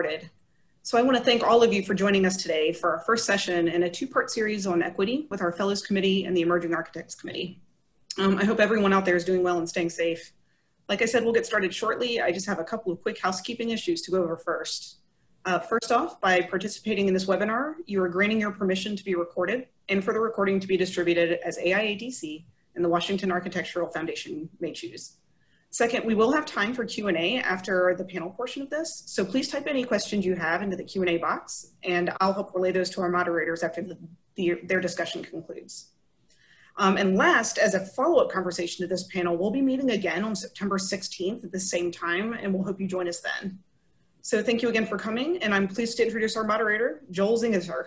started. So I want to thank all of you for joining us today for our first session in a two-part series on equity with our Fellows Committee and the Emerging Architects Committee. Um, I hope everyone out there is doing well and staying safe. Like I said, we'll get started shortly. I just have a couple of quick housekeeping issues to go over first. Uh, first off, by participating in this webinar, you are granting your permission to be recorded and for the recording to be distributed as AIADC and the Washington Architectural Foundation may choose. Second, we will have time for Q&A after the panel portion of this, so please type any questions you have into the Q&A box, and I'll help relay those to our moderators after the, the, their discussion concludes. Um, and last, as a follow-up conversation to this panel, we'll be meeting again on September 16th at the same time, and we'll hope you join us then. So thank you again for coming, and I'm pleased to introduce our moderator, Joel Zingesar.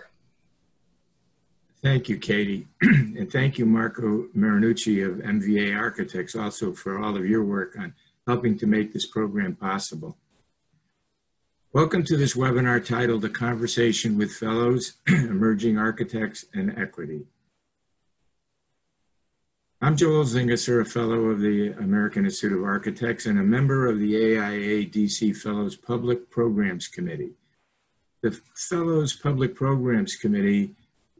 Thank you, Katie. and thank you, Marco Marinucci of MVA Architects, also for all of your work on helping to make this program possible. Welcome to this webinar titled A Conversation with Fellows, Emerging Architects and Equity. I'm Joel Zingesser, a fellow of the American Institute of Architects and a member of the AIA DC Fellows Public Programs Committee. The Fellows Public Programs Committee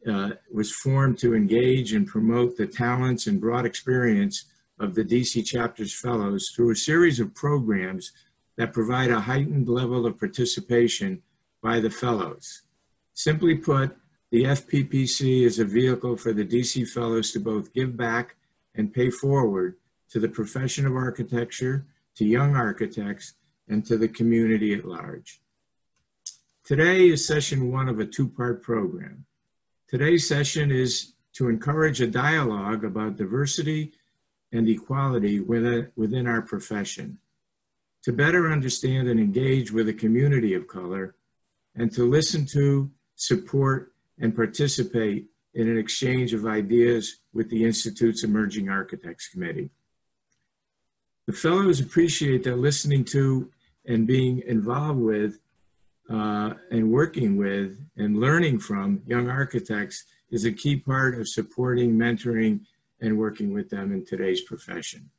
uh, was formed to engage and promote the talents and broad experience of the DC Chapter's Fellows through a series of programs that provide a heightened level of participation by the Fellows. Simply put, the FPPC is a vehicle for the DC Fellows to both give back and pay forward to the profession of architecture, to young architects, and to the community at large. Today is session one of a two-part program. Today's session is to encourage a dialogue about diversity and equality within, our profession, to better understand and engage with a community of color, and to listen to, support, and participate in an exchange of ideas with the Institute's Emerging Architects Committee. The fellows appreciate that listening to and being involved with uh, and working with and learning from young architects is a key part of supporting, mentoring, and working with them in today's profession.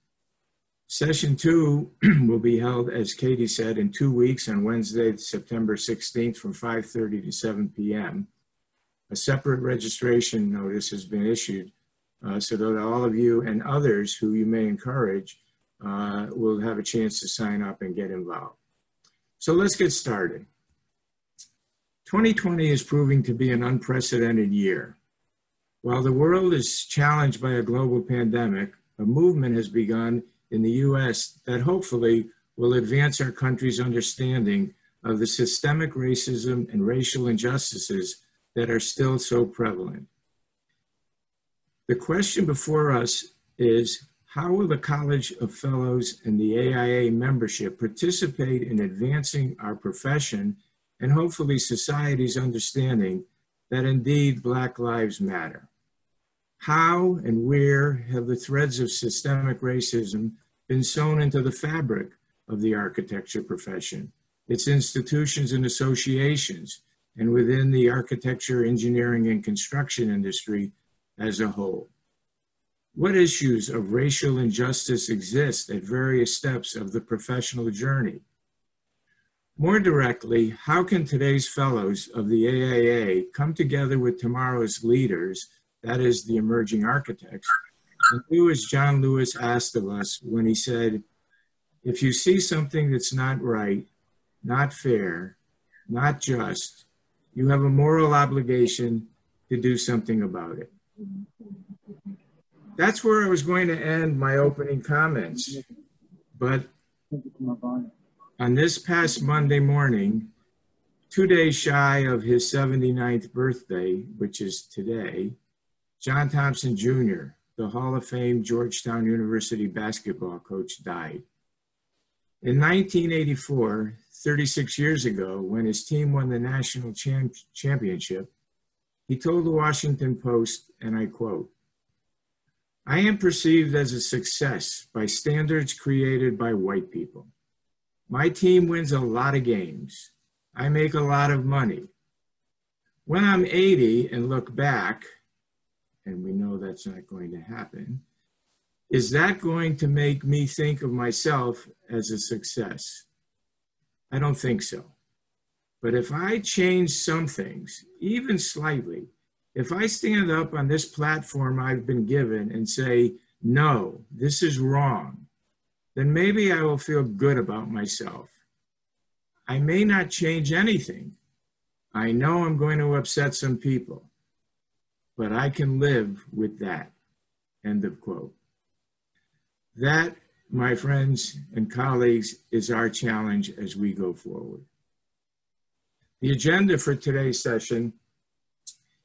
Session two will be held, as Katie said, in two weeks on Wednesday, September 16th from 5.30 to 7 p.m. A separate registration notice has been issued uh, so that all of you and others who you may encourage uh, will have a chance to sign up and get involved. So let's get started. 2020 is proving to be an unprecedented year. While the world is challenged by a global pandemic, a movement has begun in the US that hopefully will advance our country's understanding of the systemic racism and racial injustices that are still so prevalent. The question before us is how will the College of Fellows and the AIA membership participate in advancing our profession and hopefully society's understanding that indeed Black Lives Matter? How and where have the threads of systemic racism been sewn into the fabric of the architecture profession, its institutions and associations, and within the architecture, engineering, and construction industry as a whole. What issues of racial injustice exist at various steps of the professional journey? More directly, how can today's fellows of the AIA come together with tomorrow's leaders, that is the emerging architects, and do as John Lewis asked of us when he said, if you see something that's not right, not fair, not just, you have a moral obligation to do something about it. That's where I was going to end my opening comments. But on this past Monday morning, two days shy of his 79th birthday, which is today, John Thompson Jr., the Hall of Fame Georgetown University basketball coach, died. In 1984, 36 years ago, when his team won the national champ championship, he told the Washington Post, and I quote, I am perceived as a success by standards created by white people. My team wins a lot of games. I make a lot of money. When I'm 80 and look back, and we know that's not going to happen, is that going to make me think of myself as a success? I don't think so. But if I change some things, even slightly, if I stand up on this platform I've been given and say, no, this is wrong, then maybe I will feel good about myself. I may not change anything. I know I'm going to upset some people, but I can live with that. End of quote. That, my friends and colleagues, is our challenge as we go forward. The agenda for today's session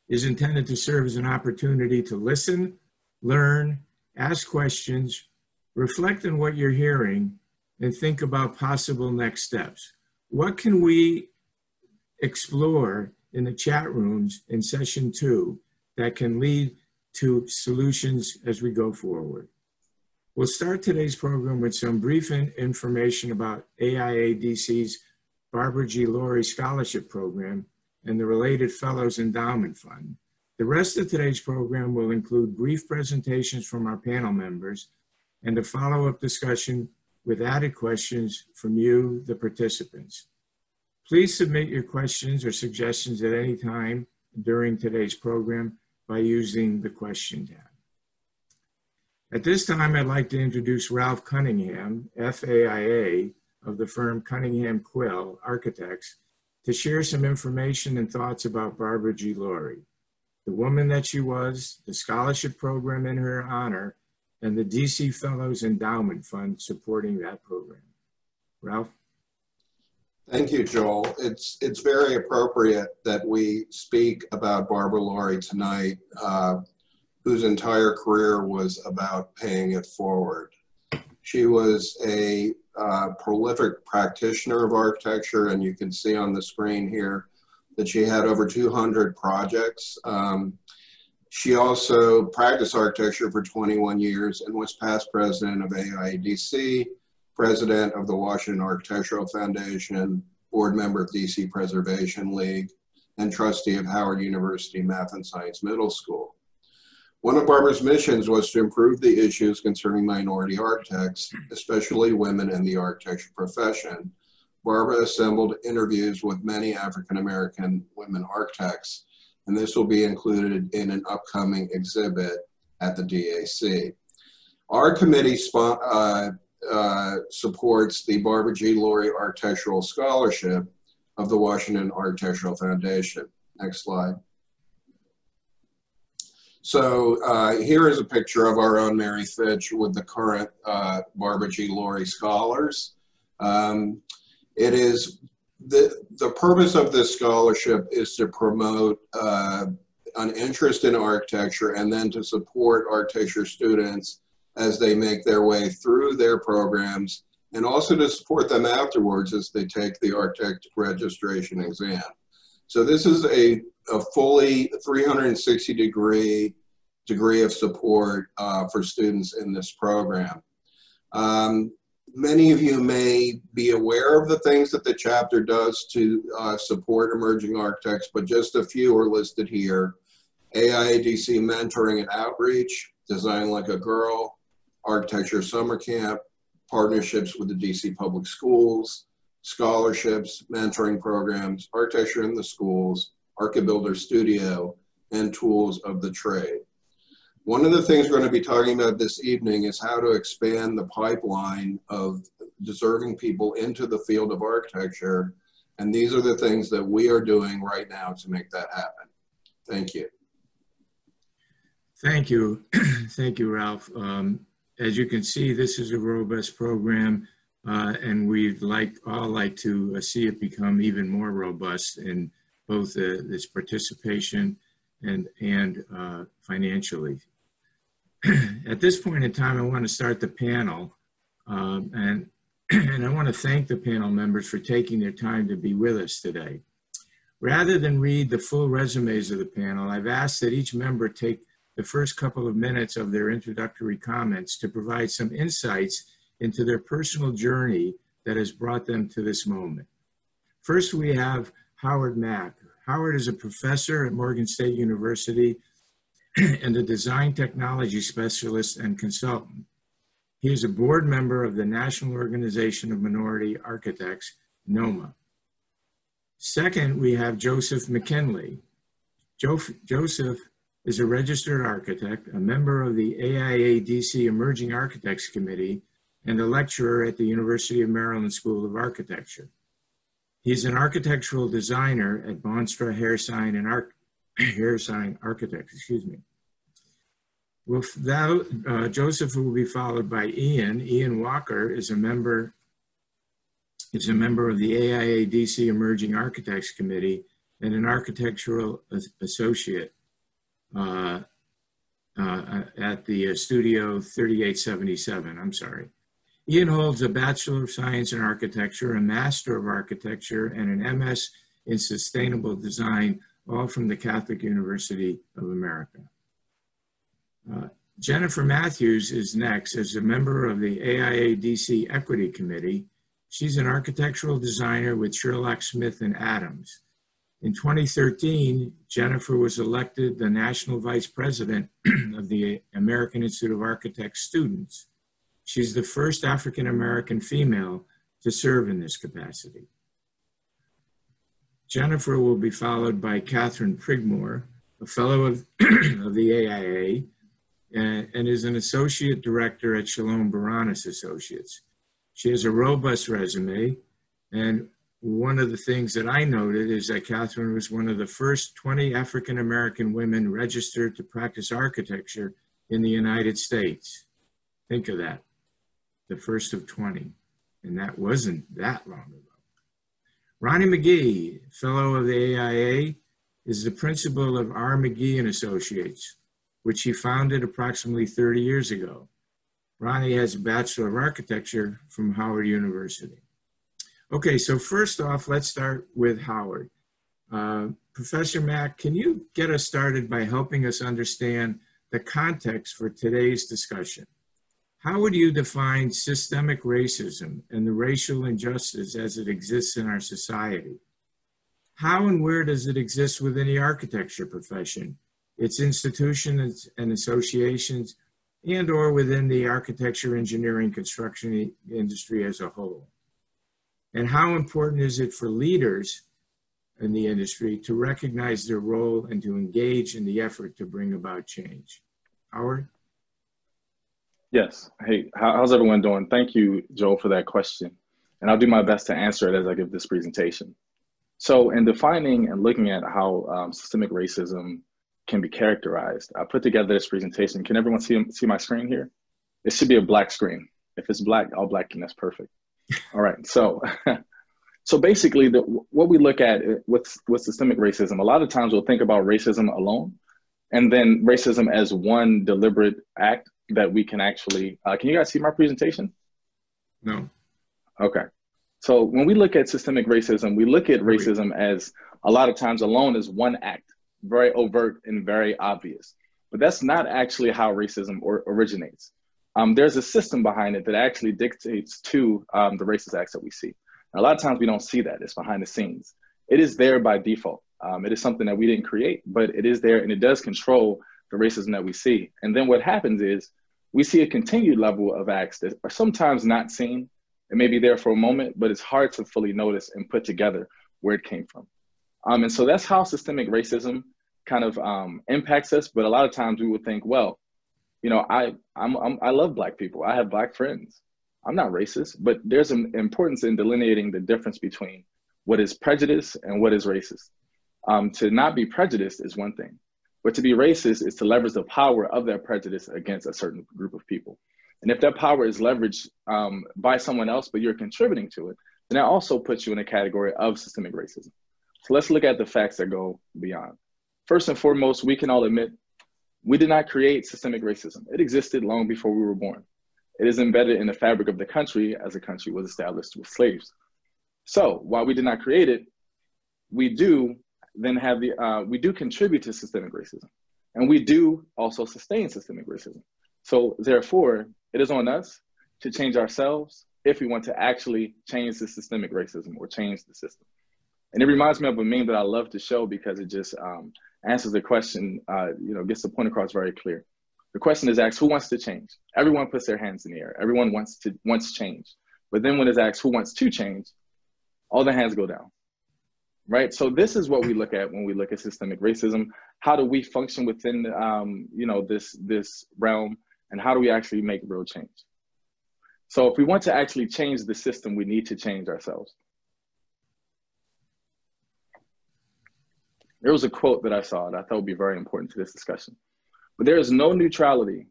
is intended to serve as an opportunity to listen, learn, ask questions, reflect on what you're hearing, and think about possible next steps. What can we explore in the chat rooms in session two that can lead to solutions as we go forward? We'll start today's program with some brief information about AIADC's Barbara G. Laurie Scholarship Program and the related Fellows Endowment Fund. The rest of today's program will include brief presentations from our panel members and a follow-up discussion with added questions from you, the participants. Please submit your questions or suggestions at any time during today's program by using the question tab. At this time, I'd like to introduce Ralph Cunningham, FAIA, of the firm Cunningham Quill Architects, to share some information and thoughts about Barbara G. Laurie, the woman that she was, the scholarship program in her honor, and the DC Fellows Endowment Fund supporting that program. Ralph? Thank you, Joel. It's, it's very appropriate that we speak about Barbara Laurie tonight, uh, whose entire career was about paying it forward. She was a uh, prolific practitioner of architecture, and you can see on the screen here that she had over 200 projects. Um, she also practiced architecture for 21 years and was past president of AIADC, president of the Washington Architectural Foundation, board member of DC Preservation League, and trustee of Howard University Math and Science Middle School. One of Barbara's missions was to improve the issues concerning minority architects, especially women in the architecture profession. Barbara assembled interviews with many African American women architects and this will be included in an upcoming exhibit at the DAC. Our committee uh, uh, supports the Barbara G. Laurie Architectural Scholarship of the Washington Architectural Foundation. Next slide. So uh, here is a picture of our own Mary Fitch with the current uh, Barbara G. Laurie Scholars. Um, it is the, the purpose of this scholarship is to promote uh, an interest in architecture and then to support architecture students as they make their way through their programs and also to support them afterwards as they take the architect registration exam. So this is a, a fully 360 degree degree of support uh, for students in this program. Um, many of you may be aware of the things that the chapter does to uh, support emerging architects, but just a few are listed here. AIADC Mentoring and Outreach, Design Like a Girl, Architecture Summer Camp, partnerships with the DC Public Schools, scholarships, mentoring programs, architecture in the schools, ArchiBuilder Studio, and tools of the trade. One of the things we're going to be talking about this evening is how to expand the pipeline of deserving people into the field of architecture. And these are the things that we are doing right now to make that happen. Thank you. Thank you. Thank you, Ralph. Um, as you can see, this is a robust program, uh, and we'd like all like to uh, see it become even more robust in both uh, its participation and, and uh, financially. At this point in time, I want to start the panel, um, and, and I want to thank the panel members for taking their time to be with us today. Rather than read the full resumes of the panel, I've asked that each member take the first couple of minutes of their introductory comments to provide some insights into their personal journey that has brought them to this moment. First, we have Howard Mack. Howard is a professor at Morgan State University and a design technology specialist and consultant. He is a board member of the National Organization of Minority Architects, NOMA. Second, we have Joseph McKinley. Jo- Joseph is a registered architect, a member of the AIA DC Emerging Architects Committee, and a lecturer at the University of Maryland School of Architecture. He's an architectural designer at Bonstra Haresign and Arch- Haresign Architects, excuse me. Well, that, uh, Joseph will be followed by Ian. Ian Walker is a member is a member of the AIA DC Emerging Architects Committee and an architectural associate uh, uh, at the uh, Studio 3877. I'm sorry. Ian holds a Bachelor of Science in Architecture, a Master of Architecture, and an MS in Sustainable Design, all from the Catholic University of America. Uh, Jennifer Matthews is next as a member of the AIA DC Equity Committee. She's an architectural designer with Sherlock Smith and Adams. In 2013, Jennifer was elected the National Vice President of the American Institute of Architects Students. She's the first African American female to serve in this capacity. Jennifer will be followed by Kathryn Prigmore, a fellow of, of the AIA, and, and, is an associate director at Shalom Baranes Associates. She has a robust resume, and one of the things that I noted is that Kathryn was one of the first 20 African American women registered to practice architecture in the United States. Think of that, the first of 20. And that wasn't that long ago. Ronnie McGhee, fellow of the AIA, is the principal of R. McGhee and Associates, which he founded approximately 30 years ago. Ronnie has a Bachelor of Architecture from Howard University. Okay, so first off, let's start with Howard. Uh, Professor Mack, can you get us started by helping us understand the context for today's discussion? How would you define systemic racism and the racial injustice as it exists in our society? How and where does it exist within the architecture profession, its institutions and associations, and or within the architecture, engineering, construction industry as a whole? And how important is it for leaders in the industry to recognize their role and to engage in the effort to bring about change? Howard? Yes. Hey, how's everyone doing? Thank you, Joe, for that question. And I'll do my best to answer it as I give this presentation. So, in defining and looking at how um, systemic racism can be characterized, I put together this presentation. Can everyone see, see my screen here? It should be a black screen. If it's black, I'll blacken. That's perfect. All right. So, so basically, the, what we look at with with systemic racism, a lot of times we'll think about racism alone, and then racism as one deliberate act that we can actually. Uh, can you guys see my presentation? No. Okay. So when we look at systemic racism, we look at racism as a lot of times alone as one act, very overt and very obvious. But that's not actually how racism or, originates um, there's a system behind it that actually dictates to um, the racist acts that we see. And a lot of times we don't see that. It's behind the scenes. It is there by default. Um, it is something that we didn't create, but it is there and it does control the racism that we see. And then what happens is we see a continued level of acts that are sometimes not seen. It may be there for a moment, but it's hard to fully notice and put together where it came from. Um, and so that's how systemic racism kind of um, impacts us. But a lot of times we would think, well, you know, I I'm, I'm, i love black people. I have black friends. I'm not racist, but there's an importance in delineating the difference between what is prejudice and what is racist. Um, to not be prejudiced is one thing, but to be racist is to leverage the power of that prejudice against a certain group of people. And if that power is leveraged um, by someone else, but you're contributing to it, then that also puts you in a category of systemic racism. So let's look at the facts that go beyond. First and foremost, we can all admit we did not create systemic racism. It existed long before we were born. It is embedded in the fabric of the country as the country was established with slaves. So while we did not create it, we do then have the, uh, we do contribute to systemic racism. And we do also sustain systemic racism. So therefore, it is on us to change ourselves if we want to actually change the systemic racism or change the system. And it reminds me of a meme that I love to show because it just um, answers the question, uh, you know, gets the point across very clear. The question is asked, who wants to change? Everyone puts their hands in the air. Everyone wants to wants change. But then when it's asked who wants to change, all the hands go down. Right? So this is what we look at when we look at systemic racism. How do we function within, um, you know, this this realm, and how do we actually make real change? So if we want to actually change the system, we need to change ourselves. There was a quote that I saw that I thought would be very important to this discussion. But there is no neutrality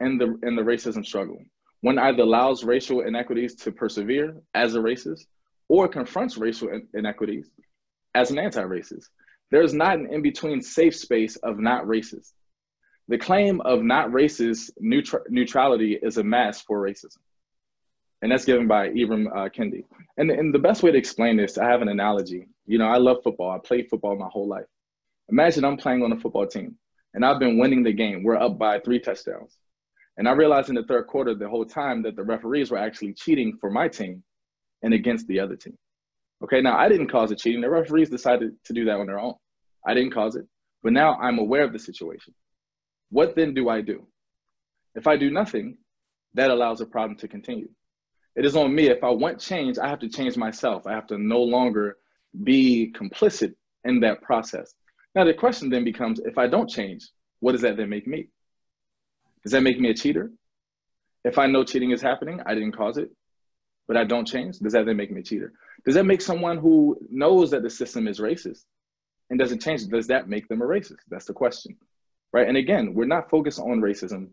in the in the racism struggle. One either allows racial inequities to persevere as a racist or confronts racial inequities as an anti-racist. There is not an in-between safe space of not racist. The claim of not racist neutra neutrality is a mask for racism. And that's given by Ibram uh, Kendi. And, and the best way to explain this, I have an analogy. You know, I love football. I played football my whole life. Imagine I'm playing on a football team and I've been winning the game. We're up by three touchdowns. And I realized in the third quarter the whole time that the referees were actually cheating for my team and against the other team. Okay, now I didn't cause the cheating. The referees decided to do that on their own. I didn't cause it. But now I'm aware of the situation. What then do I do? If I do nothing, that allows the problem to continue. It is on me. If I want change, I have to change myself. I have to no longer be complicit in that process. Now, the question then becomes if I don't change, what does that then make me? Does that make me a cheater? If I know cheating is happening, I didn't cause it, but I don't change, does that then make me a cheater? Does that make someone who knows that the system is racist and doesn't change, does that make them a racist? That's the question, right? And again, we're not focused on racism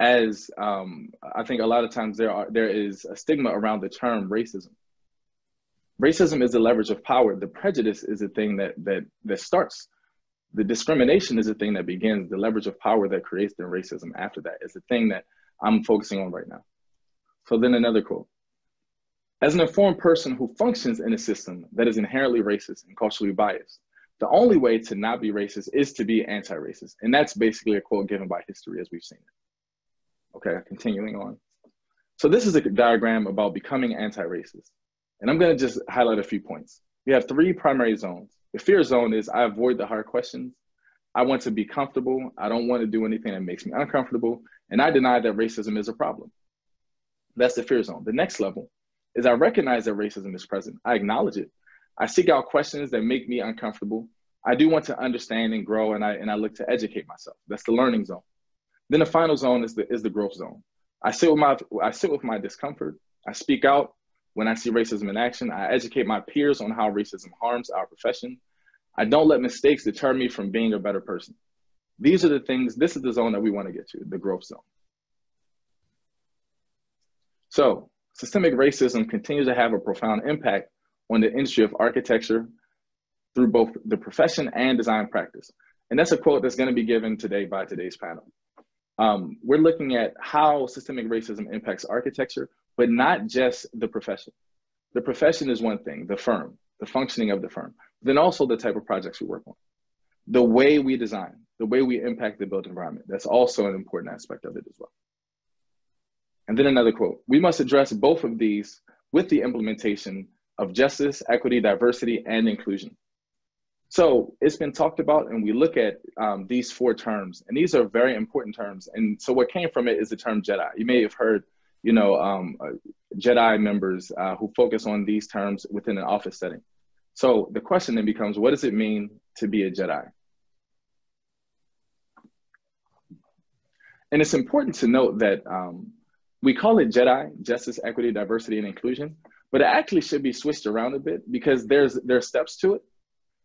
as um, I think a lot of times there are there is a stigma around the term racism. Racism is the leverage of power. The prejudice is the thing that that that starts the discrimination is the thing that begins the leverage of power that creates the racism after that is the thing that i'm focusing on right now so then another quote as an informed person who functions in a system that is inherently racist and culturally biased the only way to not be racist is to be anti-racist and that's basically a quote given by history as we've seen it okay continuing on so this is a diagram about becoming anti-racist and i'm going to just highlight a few points we have three primary zones the fear zone is I avoid the hard questions. I want to be comfortable. I don't want to do anything that makes me uncomfortable. And I deny that racism is a problem. That's the fear zone. The next level is I recognize that racism is present. I acknowledge it. I seek out questions that make me uncomfortable. I do want to understand and grow, and I, and I look to educate myself. That's the learning zone. Then the final zone is the, is the growth zone. I sit with my I sit with my discomfort. I speak out when I see racism in action, I educate my peers on how racism harms our profession. I don't let mistakes deter me from being a better person. These are the things, this is the zone that we want to get to, the growth zone. So, systemic racism continues to have a profound impact on the industry of architecture through both the profession and design practice. And that's a quote that's going to be given today by today's panel. Um, we're looking at how systemic racism impacts architecture, but not just the profession. The profession is one thing, the firm, the functioning of the firm, then also the type of projects we work on. The way we design, the way we impact the built environment, that's also an important aspect of it as well. And then another quote, we must address both of these with the implementation of justice, equity, diversity, and inclusion. So it's been talked about, and we look at um, these four terms, and these are very important terms. And so what came from it is the term Jedi. You may have heard you know, um, uh, Jedi members uh, who focus on these terms within an office setting. So the question then becomes, what does it mean to be a Jedi? And it's important to note that um, we call it Jedi, Justice, Equity, Diversity, and Inclusion, but it actually should be switched around a bit because there's there are steps to it.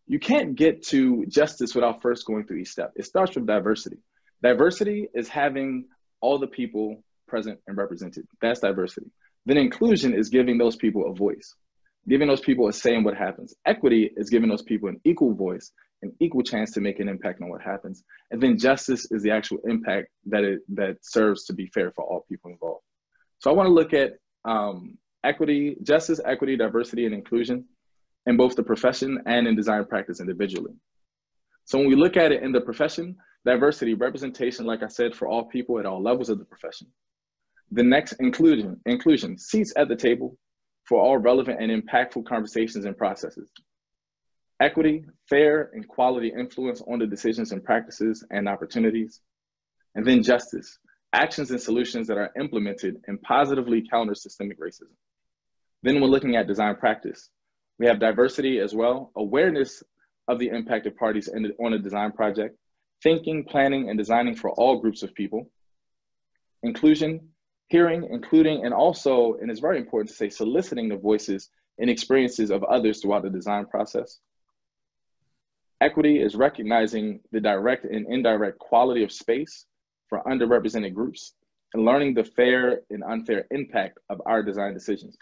You can't get to justice without first going through each step. It starts with diversity. Diversity is having all the people present, and represented. That's diversity. Then inclusion is giving those people a voice, giving those people a say in what happens. Equity is giving those people an equal voice, an equal chance to make an impact on what happens. And then justice is the actual impact that it that serves to be fair for all people involved. So I want to look at um, equity, justice, equity, diversity, and inclusion in both the profession and in design practice individually. So when we look at it in the profession, diversity, representation, like I said, for all people at all levels of the profession. The next inclusion, inclusion, seats at the table for all relevant and impactful conversations and processes. Equity, fair, and quality influence on the decisions and practices and opportunities. And then justice, actions and solutions that are implemented and positively counter systemic racism. Then we're looking at design practice. We have diversity as well, awareness of the impact of parties on a design project, thinking, planning, and designing for all groups of people, inclusion, hearing, including, and also, and it's very important to say, soliciting the voices and experiences of others throughout the design process. Equity is recognizing the direct and indirect quality of space for underrepresented groups and learning the fair and unfair impact of our design decisions.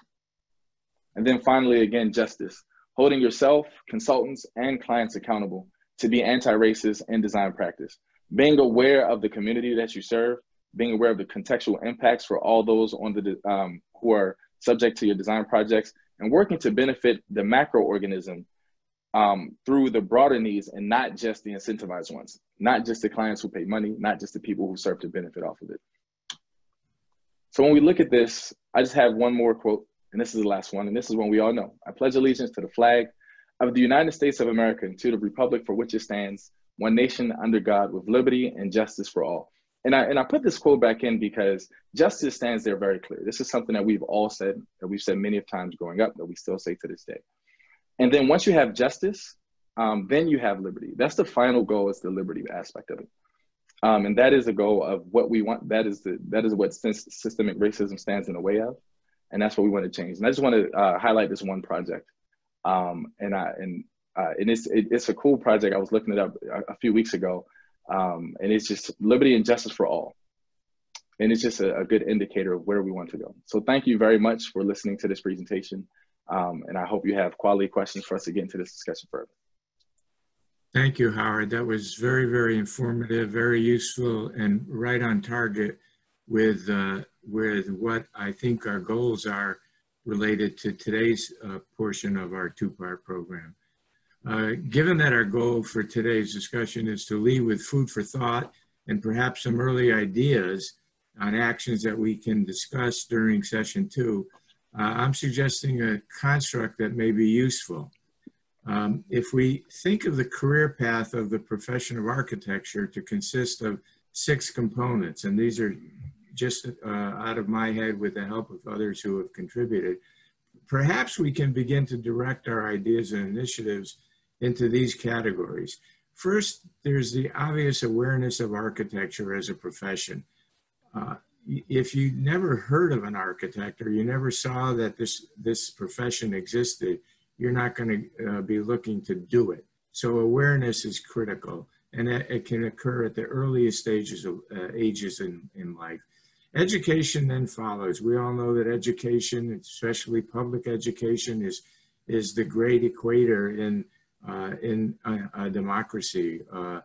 And then finally, again, justice, holding yourself, consultants, and clients accountable to be anti-racist in design practice, being aware of the community that you serve, being aware of the contextual impacts for all those on the um, who are subject to your design projects, and working to benefit the macroorganism um, through the broader needs and not just the incentivized ones, not just the clients who pay money, not just the people who serve to benefit off of it. So when we look at this, I just have one more quote, and this is the last one, and this is one we all know. I pledge allegiance to the flag of the United States of America and to the republic for which it stands, one nation under God with liberty and justice for all. And I, and I put this quote back in because justice stands there very clear. This is something that we've all said, that we've said many of times growing up, that we still say to this day. And then once you have justice, um, then you have liberty. That's the final goal is the liberty aspect of it. Um, and that is a goal of what we want. That is the that is what systemic racism stands in the way of, and that's what we want to change. And I just want to uh, highlight this one project. Um, and I and uh, and it's it, it's a cool project. I was looking it up a, a few weeks ago, um, and it's just liberty and justice for all. And it's just a, a, good indicator of where we want to go. So thank you very much for listening to this presentation. Um, and I hope you have quality questions for us to get into this discussion further. Thank you, Howard. That was very, very informative, very useful, and right on target with, uh, with what I think our goals are related to today's uh, portion of our two-part program. Uh, given that our goal for today's discussion is to leave with food for thought and perhaps some early ideas on actions that we can discuss during session two, uh, I'm suggesting a construct that may be useful. Um, if we think of the career path of the profession of architecture to consist of six components, and these are just uh, out of my head with the help of others who have contributed, perhaps we can begin to direct our ideas and initiatives into these categories. First, there's the obvious awareness of architecture as a profession. Uh, if you never heard of an architect or you never saw that this, this profession existed, you're not going to uh, be looking to do it. So awareness is critical and it, it can occur at the earliest stages of uh, ages in, in life. Education then follows. We all know that education, especially public education, is, is the great equator in, uh, in a, a democracy. Uh,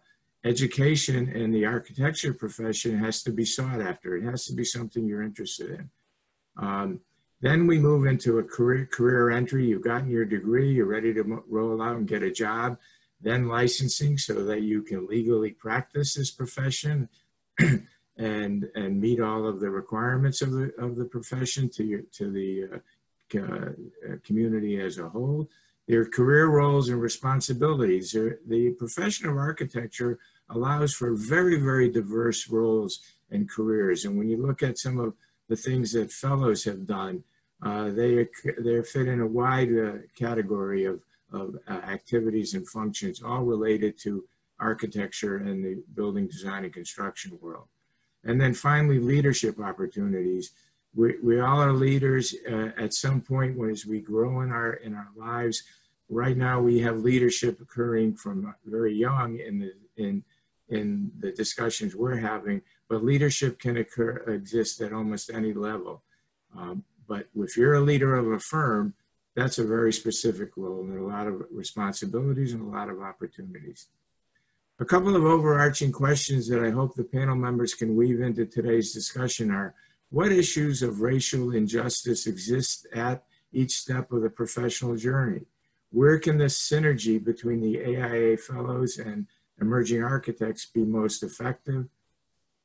education in the architecture profession has to be sought after. It has to be something you're interested in. Um, then we move into a career, career entry. You've gotten your degree, you're ready to roll out and get a job. Then licensing so that you can legally practice this profession and, and meet all of the requirements of the, of the profession to, your, to the uh, uh, community as a whole. Their career roles and responsibilities. The profession of architecture allows for very, very diverse roles and careers. And when you look at some of the things that fellows have done, uh, they, they fit in a wide uh, category of, of uh, activities and functions, all related to architecture and the building design and construction world. And then finally, leadership opportunities. We, we all are leaders uh, at some point as we grow in our, in our lives. Right now, we have leadership occurring from very young in the, in in the discussions we're having, but leadership can occur, exist at almost any level. Um, but if you're a leader of a firm, that's a very specific role and a lot of responsibilities and a lot of opportunities. A couple of overarching questions that I hope the panel members can weave into today's discussion are, what issues of racial injustice exist at each step of the professional journey? Where can the synergy between the AIA fellows and emerging architects be most effective?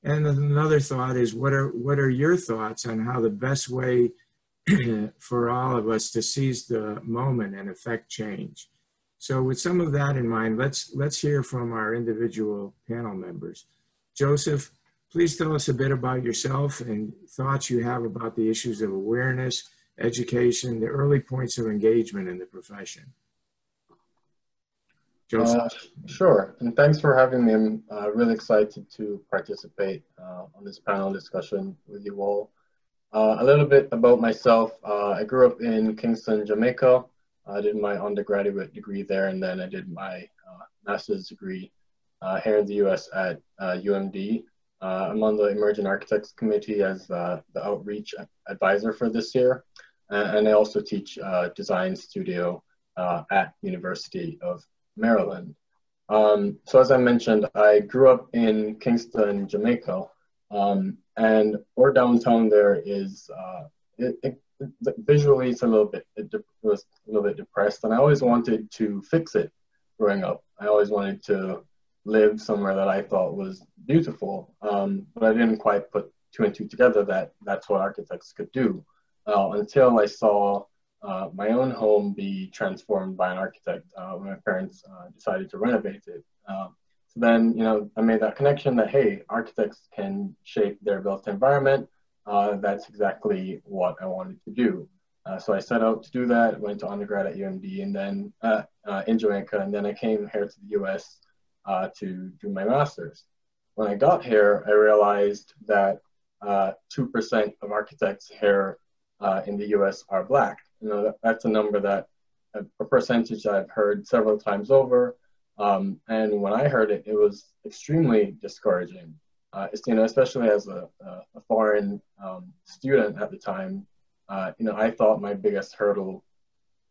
And another thought is what are, what are your thoughts on how the best way for all of us to seize the moment and affect change? So with some of that in mind, let's, let's hear from our individual panel members. Joseph, please tell us a bit about yourself and thoughts you have about the issues of awareness education, the early points of engagement in the profession. Joseph? Uh, sure, and thanks for having me. I'm uh, really excited to participate uh, on this panel discussion with you all. Uh, a little bit about myself. Uh, I grew up in Kingston, Jamaica. I did my undergraduate degree there, and then I did my uh, master's degree here in the U.S. at UMD. I'm on the Emerging Architects Committee as the outreach advisor for this year, and I also teach design studio at University of Maryland. Um, so as I mentioned, I grew up in Kingston, Jamaica, um, and our downtown there is uh, it, it, visually it's a little bit it, it was a little bit depressed, and I always wanted to fix it growing up. I always wanted to live somewhere that I thought was beautiful, um, but I didn't quite put two and two together that that's what architects could do uh, until I saw uh, my own home be transformed by an architect uh, when my parents uh, decided to renovate it. Then, you know, I made that connection that, hey, architects can shape their built environment. Uh, that's exactly what I wanted to do. Uh, so I set out to do that, went to undergrad at UMD and then uh, uh, in Jamaica, and then I came here to the US uh, to do my master's. When I got here, I realized that 2% of architects here in the US are Black. You know, that, that's a number that a percentage I've heard several times over. Um, and when I heard it, it was extremely discouraging. Uh, you know, especially as a, a foreign um, student at the time, uh, you know, I thought my biggest hurdle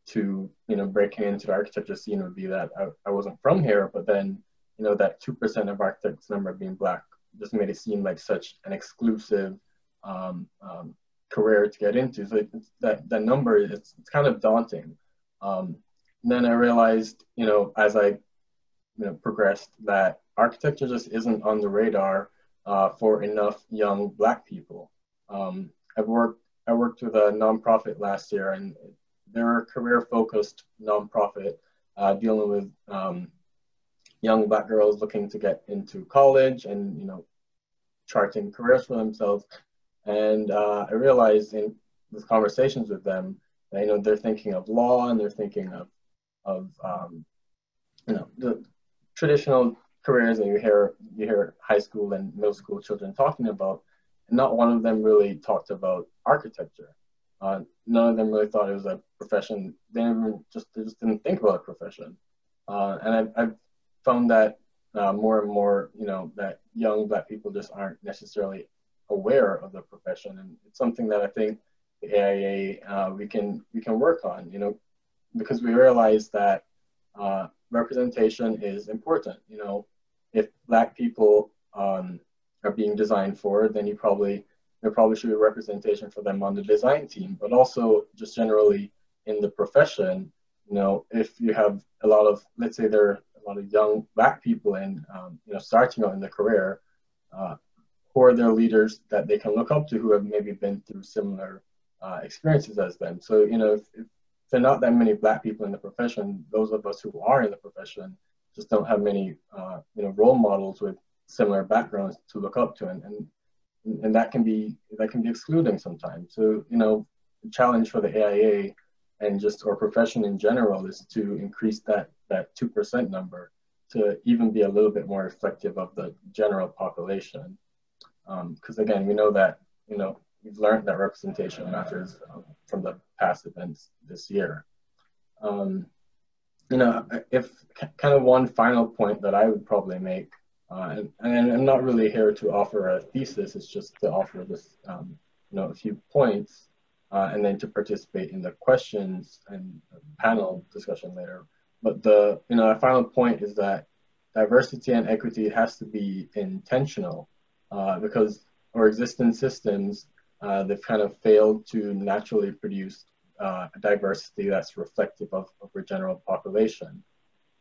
to, you know, breaking into the architecture scene would be that I, I wasn't from here, but then, you know, that 2% of architects number being black just made it seem like such an exclusive um, um, career to get into. So that, that number, it's, it's kind of daunting. Um, then I realized, you know, as I you know, progressed that architecture just isn't on the radar uh, for enough young black people. Um, I've worked, I worked with a nonprofit last year and they're a career focused nonprofit uh, dealing with um, young black girls looking to get into college and, you know, charting careers for themselves. And uh, I realized in these conversations with them that, you know, they're thinking of law and they're thinking of, of um, you know, the traditional careers that you hear, you hear high school and middle school children talking about. And not one of them really talked about architecture. Uh, none of them really thought it was a profession. They even just, they just didn't think about a profession. Uh, and I've, I've, found that uh, more and more, you know, that young black people just aren't necessarily aware of the profession, and it's something that I think the AIA uh, we can we can work on. You know, because we realize that uh, representation is important. You know, if Black people um, are being designed for, then you probably there probably should be representation for them on the design team, but also just generally in the profession. You know, if you have a lot of, let's say there are a lot of young Black people in, um, you know, starting out in the career, uh, who are their leaders that they can look up to who have maybe been through similar uh, experiences as them. So, you know, if, if there are not that many black people in the profession, those of us who are in the profession just don't have many, uh, you know, role models with similar backgrounds to look up to. And, and, and that can be, that can be excluding sometimes. So, you know, the challenge for the AIA and just our profession in general is to increase that, that 2% number to even be a little bit more reflective of the general population because um, again, we know that you know we've learned that representation matters um, from the past events this year. Um, you know, if kind of one final point that I would probably make, uh, and, and, I'm not really here to offer a thesis, it's just to offer this, um, you know, a few points, uh, and then to participate in the questions and panel discussion later. But the, you know, a final point is that diversity and equity has to be intentional uh, because our existing systems, uh, they've kind of failed to naturally produce uh, a diversity that's reflective of, of our general population.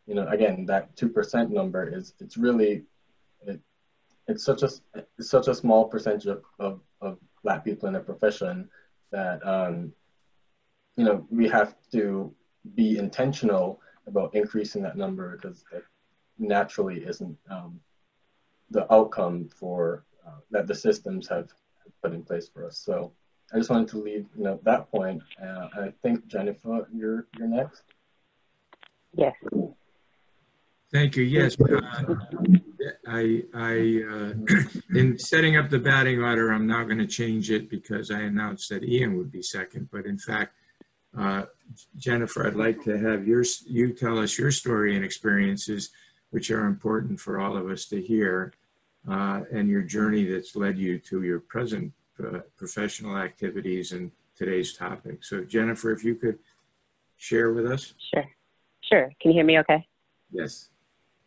You know, again, that 2% number is, it's really, it, it's such a, it's such a small percentage of, of, of Black people in the profession that, um, you know, we have to be intentional about increasing that number because it naturally isn't um, the outcome for uh, that the systems have put in place for us. So I just wanted to leave you know that point. Uh, I think Jennifer, you're you're next. Yes. Thank you. Yes, uh, I, I, uh, in setting up the batting order, I'm now going to change it because I announced that Ian would be second. But in fact, uh, Jennifer, I'd like to have your, you tell us your story and experiences, which are important for all of us to hear, uh, and your journey that's led you to your present uh, professional activities and today's topic. So Jennifer, if you could share with us. Sure. Sure. Can you hear me okay? Yes.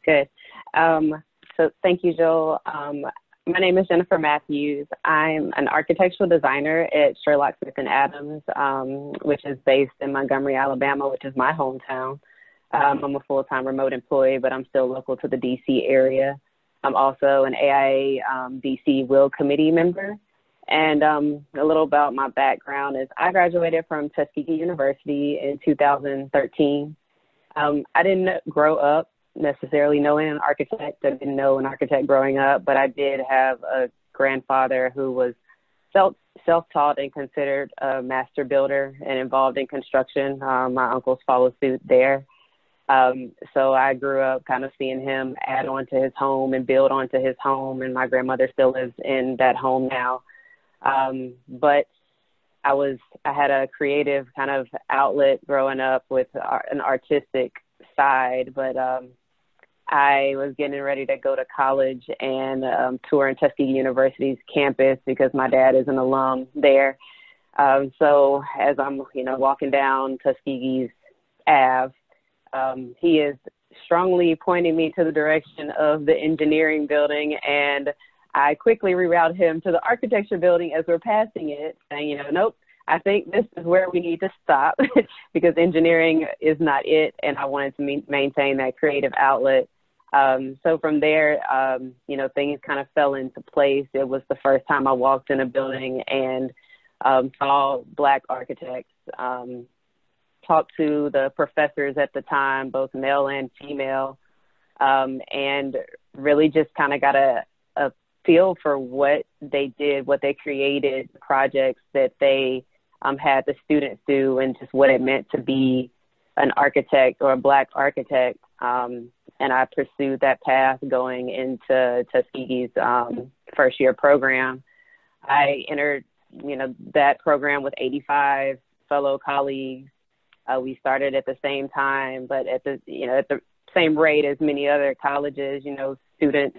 Good. Um, so thank you, Joel. Um, my name is Jennifer Matthews. I'm an architectural designer at Sherlock Smith and Adams, um, which is based in Montgomery, Alabama, which is my hometown. Um, I'm a full-time remote employee, but I'm still local to the DC area. I'm also an AIA um, DC Will Committee member. And um, a little about my background is I graduated from Tuskegee University in 2013. Um, I didn't grow up necessarily knowing an architect. I didn't know an architect growing up, but I did have a grandfather who was self self-taught and considered a master builder and involved in construction. Um, my uncles followed suit there. Um, so I grew up kind of seeing him add on to his home and build onto his home, and my grandmother still lives in that home now. Um, but I was I had a creative kind of outlet growing up with an artistic side, but um, I was getting ready to go to college and um, tour in Tuskegee University's campus because my dad is an alum there. Um, so as I'm, you know, walking down Tuskegee's Ave, um, he is strongly pointing me to the direction of the engineering building, and I quickly reroute him to the architecture building as we're passing it, saying, you know, nope. I think this is where we need to stop because engineering is not it, and I wanted to me- maintain that creative outlet um, so from there, um, you know, things kind of fell into place. It was the first time I walked in a building and um, saw Black architects, um, talked to the professors at the time, both male and female, um, and really just kind of got a, a feel for what they did, what they created, projects that they um, had the students do, and just what it meant to be an architect or a Black architect. Um, and I pursued that path going into Tuskegee's um, first year program. I entered, you know, that program with 85 fellow colleagues. Uh, we started at the same time, but at the, you know, at the same rate as many other colleges. You know, students,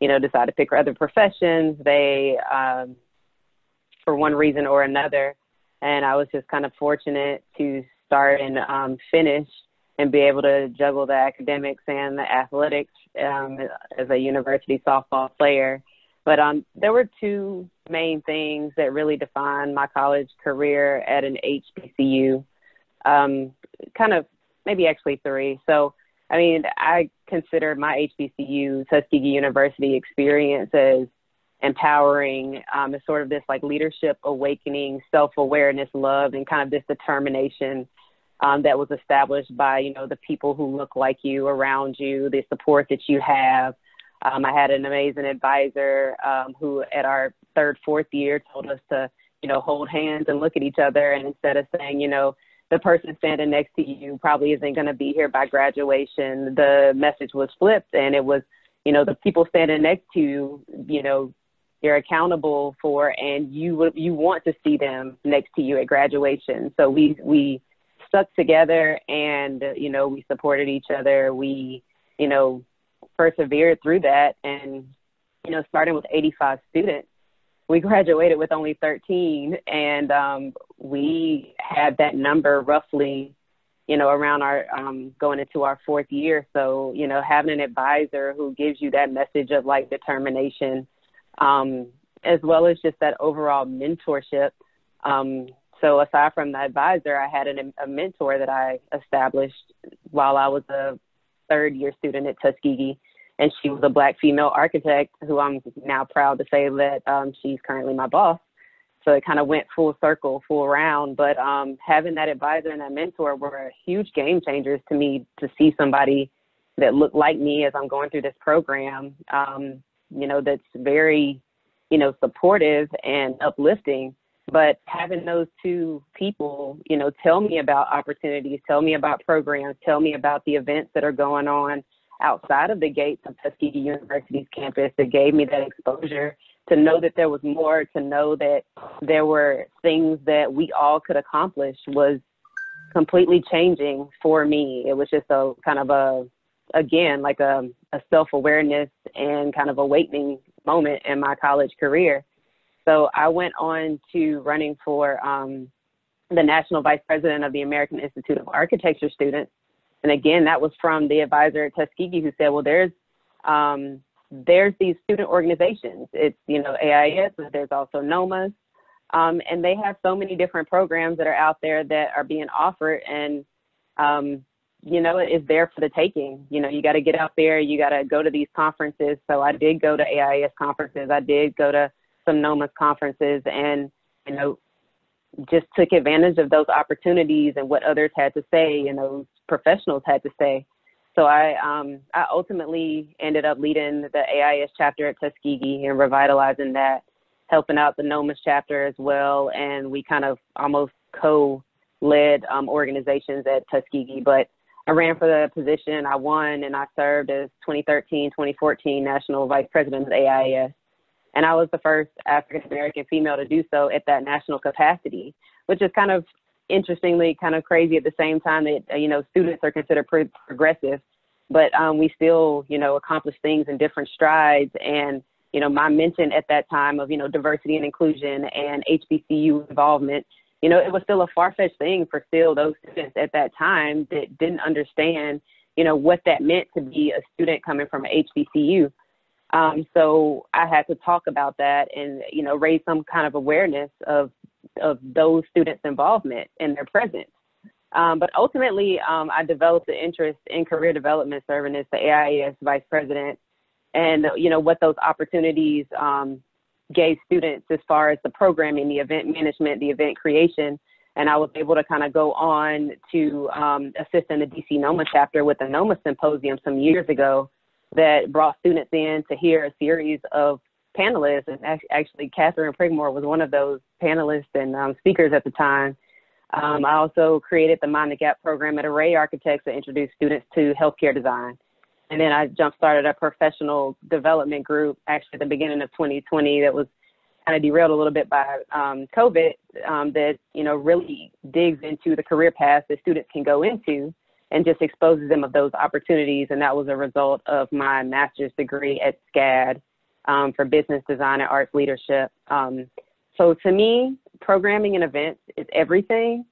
you know, decide to pick other professions. They, um, for one reason or another, and I was just kind of fortunate to start and um, finish and be able to juggle the academics and the athletics um, as a university softball player. But um, there were two main things that really defined my college career at an HBCU. Um, kind of, maybe actually three. So, I mean, I consider my HBCU Tuskegee University experience as empowering. Um, sort of this like leadership awakening, self awareness, love, and kind of this determination um, that was established by you know the people who look like you around you, the support that you have. Um, I had an amazing advisor um, who, at our third, fourth year, told us to you know hold hands and look at each other, and instead of saying you know the person standing next to you probably isn't going to be here by graduation, the message was flipped, and it was you know the people standing next to you, you know you're accountable for and you you want to see them next to you at graduation so we we stuck together and, you know, we supported each other. We, you know, persevered through that. And, you know, starting with 85 students, we graduated with only 13. And um, we had that number roughly, you know, around our um, going into our fourth year. So, you know, having an advisor who gives you that message of like determination, um, as well as just that overall mentorship. Um, so aside from the advisor, I had an, a mentor that I established while I was a third year student at Tuskegee. And she was a black female architect who I'm now proud to say that um, she's currently my boss. So it kind of went full circle, full round. But um, having that advisor and that mentor were huge game changers to me to see somebody that looked like me as I'm going through this program, um, you know, that's very, you know, supportive and uplifting But having those two people, you know, tell me about opportunities, tell me about programs, tell me about the events that are going on outside of the gates of Tuskegee University's campus that gave me that exposure to know that there was more, to know that there were things that we all could accomplish was completely changing for me. It was just a kind of a, again, like a, a self awareness and kind of awakening moment in my college career. So I went on to running for um, the national vice president of the American Institute of Architecture students. And again, that was from the advisor at Tuskegee who said, well, there's um, there's these student organizations. It's, you know, AIS, but there's also NOMAS. Um, and they have so many different programs that are out there that are being offered and, um, you know, it's there for the taking. You know, you got to get out there, you got to go to these conferences. So I did go to AIS conferences. I did go to some NOMAS conferences and, you know, just took advantage of those opportunities and what others had to say and those professionals had to say. So I, um, I ultimately ended up leading the AIS chapter at Tuskegee and revitalizing that, helping out the NOMAS chapter as well. And we kind of almost co-led um, organizations at Tuskegee. But I ran for the position, I won, and I served as 2013, 2014 National Vice President of AIS. And I was the first African American female to do so at that national capacity, which is kind of interestingly kind of crazy at the same time that uh, you know students are considered pro- progressive but um, we still you know accomplish things in different strides. And you know my mention at that time of you know diversity and inclusion and hbcu involvement you know it was still a far-fetched thing for still those students at that time that didn't understand you know what that meant to be a student coming from an hbcu um, so I had to talk about that and you know raise some kind of awareness of of those students' involvement and their presence. Um, but ultimately, um, I developed an interest in career development, serving as the AIS vice president, and you know what those opportunities um, gave students as far as the programming, the event management, the event creation. And I was able to kind of go on to um, assist in the DC NOMA chapter with the NOMA symposium some years ago that brought students in to hear a series of panelists, and actually Kathryn Prigmore was one of those panelists and um, speakers at the time. Um, I also created the Mind the Gap program at Array Architects that introduced students to healthcare design. And then I jump started a professional development group actually at the beginning of 2020 that was kind of derailed a little bit by um, COVID um, that, you know, really digs into the career paths that students can go into and just exposes them of those opportunities. And that was a result of my master's degree at SCAD um, for business design and arts leadership. Um, so to me, programming and events is everything.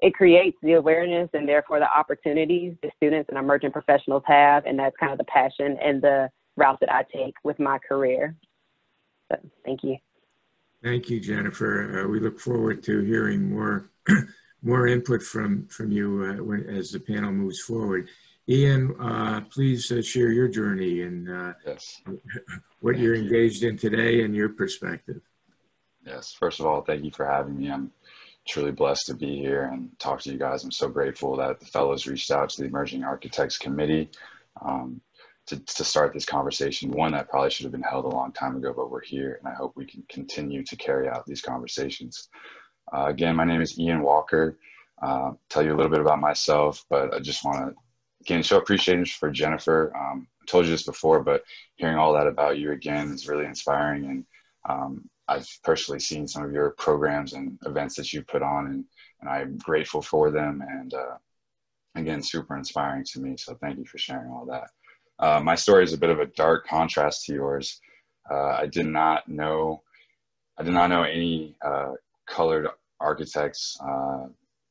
It creates the awareness and therefore the opportunities that students and emerging professionals have, and that's kind of the passion and the route that I take with my career. So, thank you. Thank you, Jennifer. Uh, we look forward to hearing more more input from from you uh, when, as the panel moves forward. Ian, uh, please uh, share your journey and uh, yes. what you're engaged in today and your perspective. Yes, first of all, thank you for having me. I'm truly blessed to be here and talk to you guys. I'm so grateful that the fellows reached out to the Emerging Architects Committee um, to, to start this conversation. One that probably should have been held a long time ago, but we're here, and I hope we can continue to carry out these conversations. Uh, again, my name is Ian Walker. Uh, tell you a little bit about myself, but I just want to again show appreciation for Jennifer. Um, I told you this before, but hearing all that about you again is really inspiring. And um, I've personally seen some of your programs and events that you put on, and, and I'm grateful for them. And uh, again, super inspiring to me. So thank you for sharing all that. Uh, my story is a bit of a dark contrast to yours. Uh, I did not know, I did not know any uh, colored architects, uh,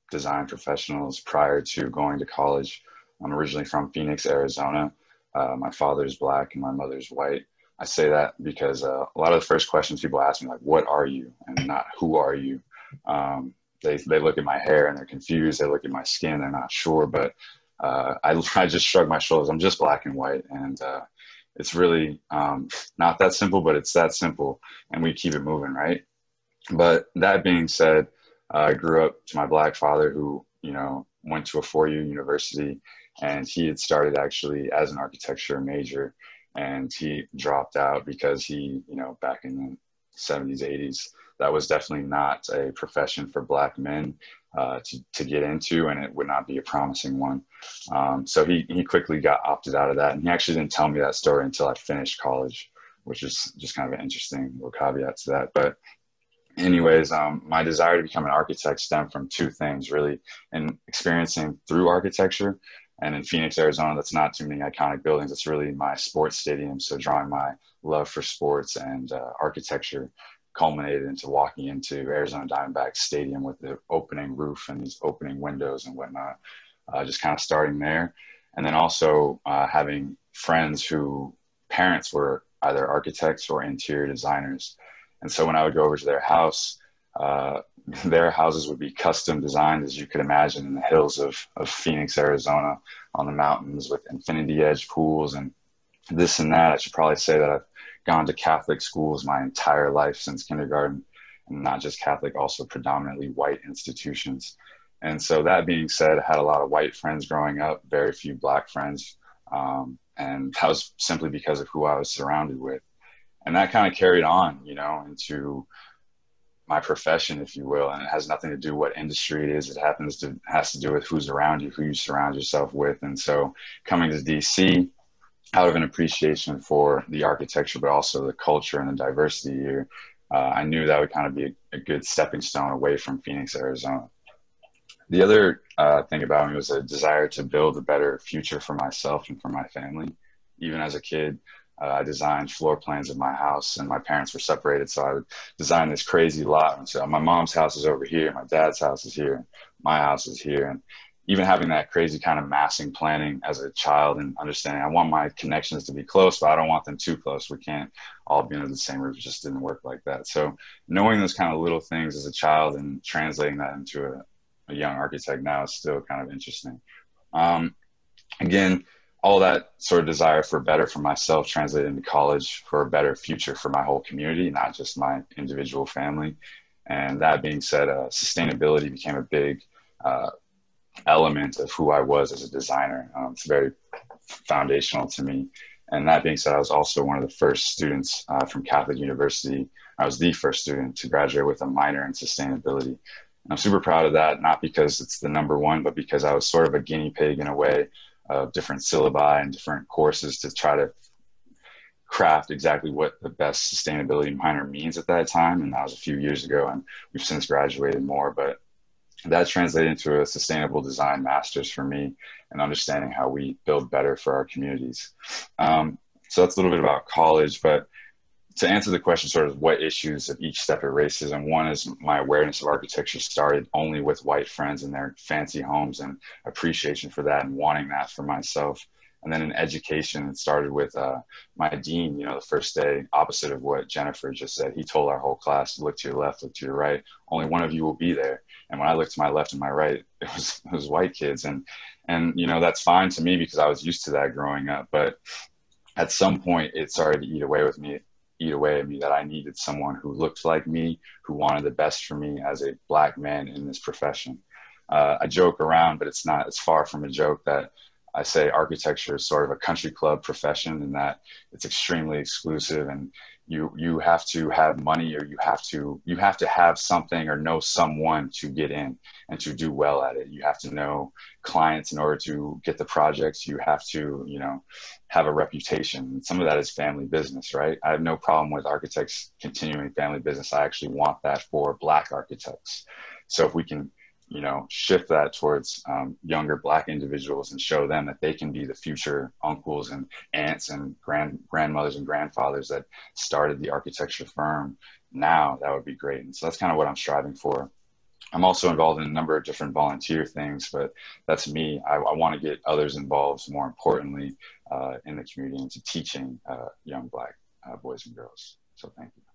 design professionals prior to going to college. I'm originally from Phoenix, Arizona. Uh, my father's black and my mother's white. I say that because uh, a lot of the first questions people ask me, like, what are you? And not who are you? Um, they, they look at my hair and they're confused. They look at my skin, they're not sure. But uh, I, I just shrug my shoulders. I'm just black and white. And uh, it's really um, not that simple, but it's that simple. And we keep it moving, right? But that being said, I grew up to my black father who, you know, went to a four-year university and he had started actually as an architecture major and he dropped out because he you know back in the 70s 80s that was definitely not a profession for black men uh, to, to get into, and it would not be a promising one. Um, so he, he quickly got opted out of that. And he actually didn't tell me that story until I finished college, which is just kind of an interesting little caveat to that. But anyways, um, my desire to become an architect stemmed from two things really, and experiencing through architecture. And in Phoenix, Arizona, that's not too many iconic buildings. It's really my sports stadium. So drawing my love for sports and uh, architecture culminated into walking into Arizona Diamondbacks Stadium with the opening roof and these opening windows and whatnot. Uh, just kind of starting there, and then also uh, having friends who parents were either architects or interior designers, and so when I would go over to their house, uh, their houses would be custom designed, as you could imagine, in the hills of of Phoenix, Arizona, on the mountains with infinity edge pools and this and that. I should probably say that I've gone to Catholic schools my entire life since kindergarten, and not just Catholic, also predominantly white institutions. And so, that being said, I had a lot of white friends growing up, very few black friends. Um, and that was simply because of who I was surrounded with. And that kind of carried on, you know, into my profession, if you will. And it has nothing to do what industry it is. It happens to has to do with who's around you, who you surround yourself with. And so coming to DC, out of an appreciation for the architecture, but also the culture and the diversity here, uh, I knew that would kind of be a, a, good stepping stone away from Phoenix, Arizona. The other uh, thing about me was a desire to build a better future for myself and for my family. Even as a kid, uh, I designed floor plans of my house, and my parents were separated, so I would design this crazy lot. And so my mom's house is over here, my dad's house is here, my house is here, and even having that crazy kind of massing planning as a child and understanding I want my connections to be close, but I don't want them too close. We can't all be under the same roof. It just didn't work like that. So knowing those kind of little things as a child and translating that into a, a young architect now is still kind of interesting. Um, again, all that sort of desire for better for myself translated into college for a better future for my whole community, not just my individual family. And that being said, uh, sustainability became a big uh, element of who I was as a designer. Um, it's very foundational to me. And that being said, I was also one of the first students uh, from Catholic University. I was the first student to graduate with a minor in sustainability. And I'm super proud of that, not because it's the number one, but because I was sort of a guinea pig in a way of different syllabi and different courses to try to craft exactly what the best sustainability minor means at that time. And that was a few years ago, and we've since graduated more. But that translated into a sustainable design master's for me and understanding how we build better for our communities. Um, so that's a little bit about college, but to answer the question, sort of what issues of each step of racism, one is my awareness of architecture started only with white friends and their fancy homes and appreciation for that and wanting that for myself. And then in education it started with uh, my dean you know the first day opposite of what jennifer just said. He told our whole class look to your left look to your right. Only one of you will be there. And when i looked to my left and my right it was it was white kids. And and you know that's fine to me because i was used to that growing up. But at some point it started to eat away with me eat away at me that i needed someone who looked like me who wanted the best for me as a black man in this profession uh, I joke around, but it's not. It's far from a joke that I say architecture is sort of a country club profession in that it's extremely exclusive and you you have to have money or you have to you have to have something or know someone to get in and to do well at it. You have to know clients in order to get the projects. You have to, you know, have a reputation. Some of that is family business, right? I have no problem with architects continuing family business. I actually want that for black architects. So if we can you know, shift that towards um, younger Black individuals and show them that they can be the future uncles and aunts and grand grandmothers and grandfathers that started the architecture firm. Now that would be great, and so that's kind of what I'm striving for. I'm also involved in a number of different volunteer things, but that's me. I, I want to get others involved. More importantly, uh, in the community into teaching uh, young Black uh, boys and girls. So thank you.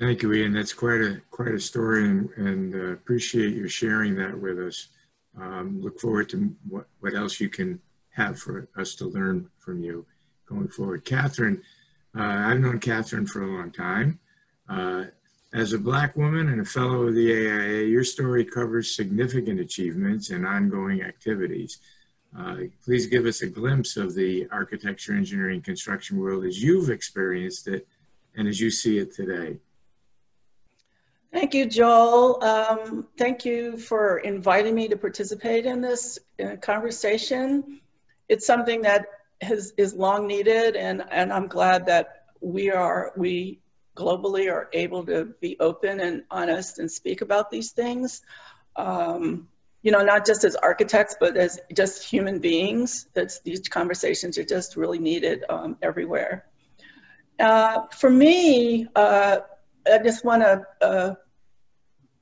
Thank you, Ian. That's quite a quite a story, and, and uh, appreciate you sharing that with us. Um, look forward to what, what else you can have for us to learn from you going forward. Kathryn, uh, I've known Kathryn for a long time. Uh, as a Black woman and a fellow of the AIA, your story covers significant achievements and ongoing activities. Uh, please give us a glimpse of the architecture, engineering, construction world as you've experienced it and as you see it today. Thank you, Joel. Um, thank you for inviting me to participate in this uh, conversation. It's something that has, is long needed, and, and I'm glad that we are, we globally are able to be open and honest and speak about these things. Um, you know, not just as architects, but as just human beings. That's, these conversations are just really needed um, everywhere. Uh, for me, uh, I just want to uh,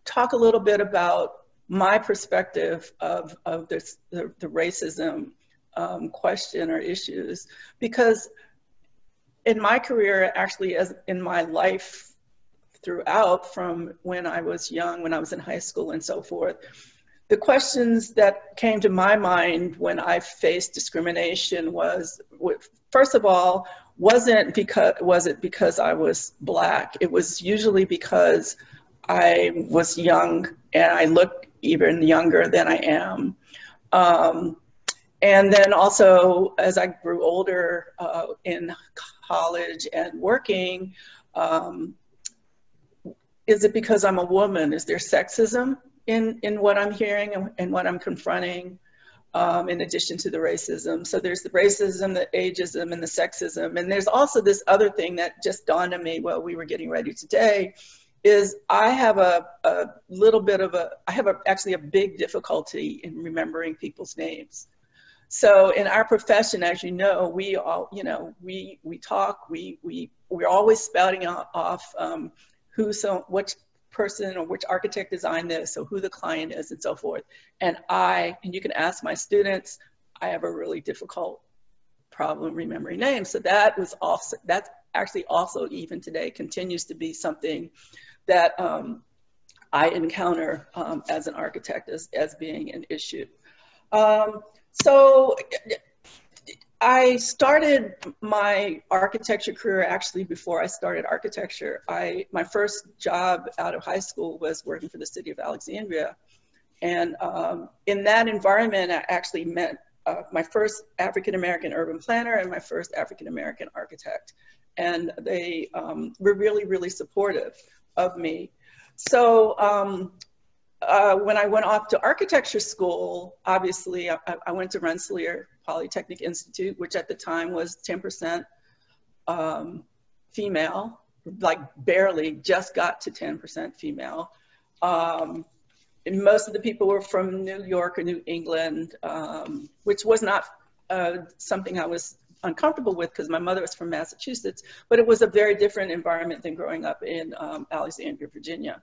talk a little bit about my perspective of, of this, the, the racism um, question or issues, because in my career, actually, as in my life throughout, from when I was young, when I was in high school, and so forth, the questions that came to my mind when I faced discrimination was, first of all, wasn't because was it because I was black? It was usually because I was young and I look even younger than I am. Um, and then also, as I grew older uh, in college and working, um, is it because I'm a woman? Is there sexism in, in what I'm hearing and, and what I'm confronting? Um, in addition to the racism. So there's the racism, the ageism, and the sexism. And there's also this other thing that just dawned on me while we were getting ready today, is I have a, a little bit of a, I have a, actually a big difficulty in remembering people's names. So in our profession, as you know, we all, you know, we, we talk, we, we, we're always spouting off um, who, so, which person or which architect designed this, so who the client is and so forth. And I, and you can ask my students, I have a really difficult problem remembering names. So that was also, that's actually also even today continues to be something that um, I encounter um, as an architect as, as being an issue. Um, so I started my architecture career actually before I started architecture. I, my first job out of high school was working for the city of Alexandria. And um, in that environment, I actually met uh, my first African-American urban planner and my first African-American architect. And they um, were really, really supportive of me. So um, uh, when I went off to architecture school, obviously I, I, went to Rensselaer Polytechnic Institute, which at the time was 10% um, female, like barely just got to 10% female. Um, most of the people were from New York or New England, um, which was not uh, something I was uncomfortable with because my mother was from Massachusetts, but it was a very different environment than growing up in um, Alexandria, Virginia.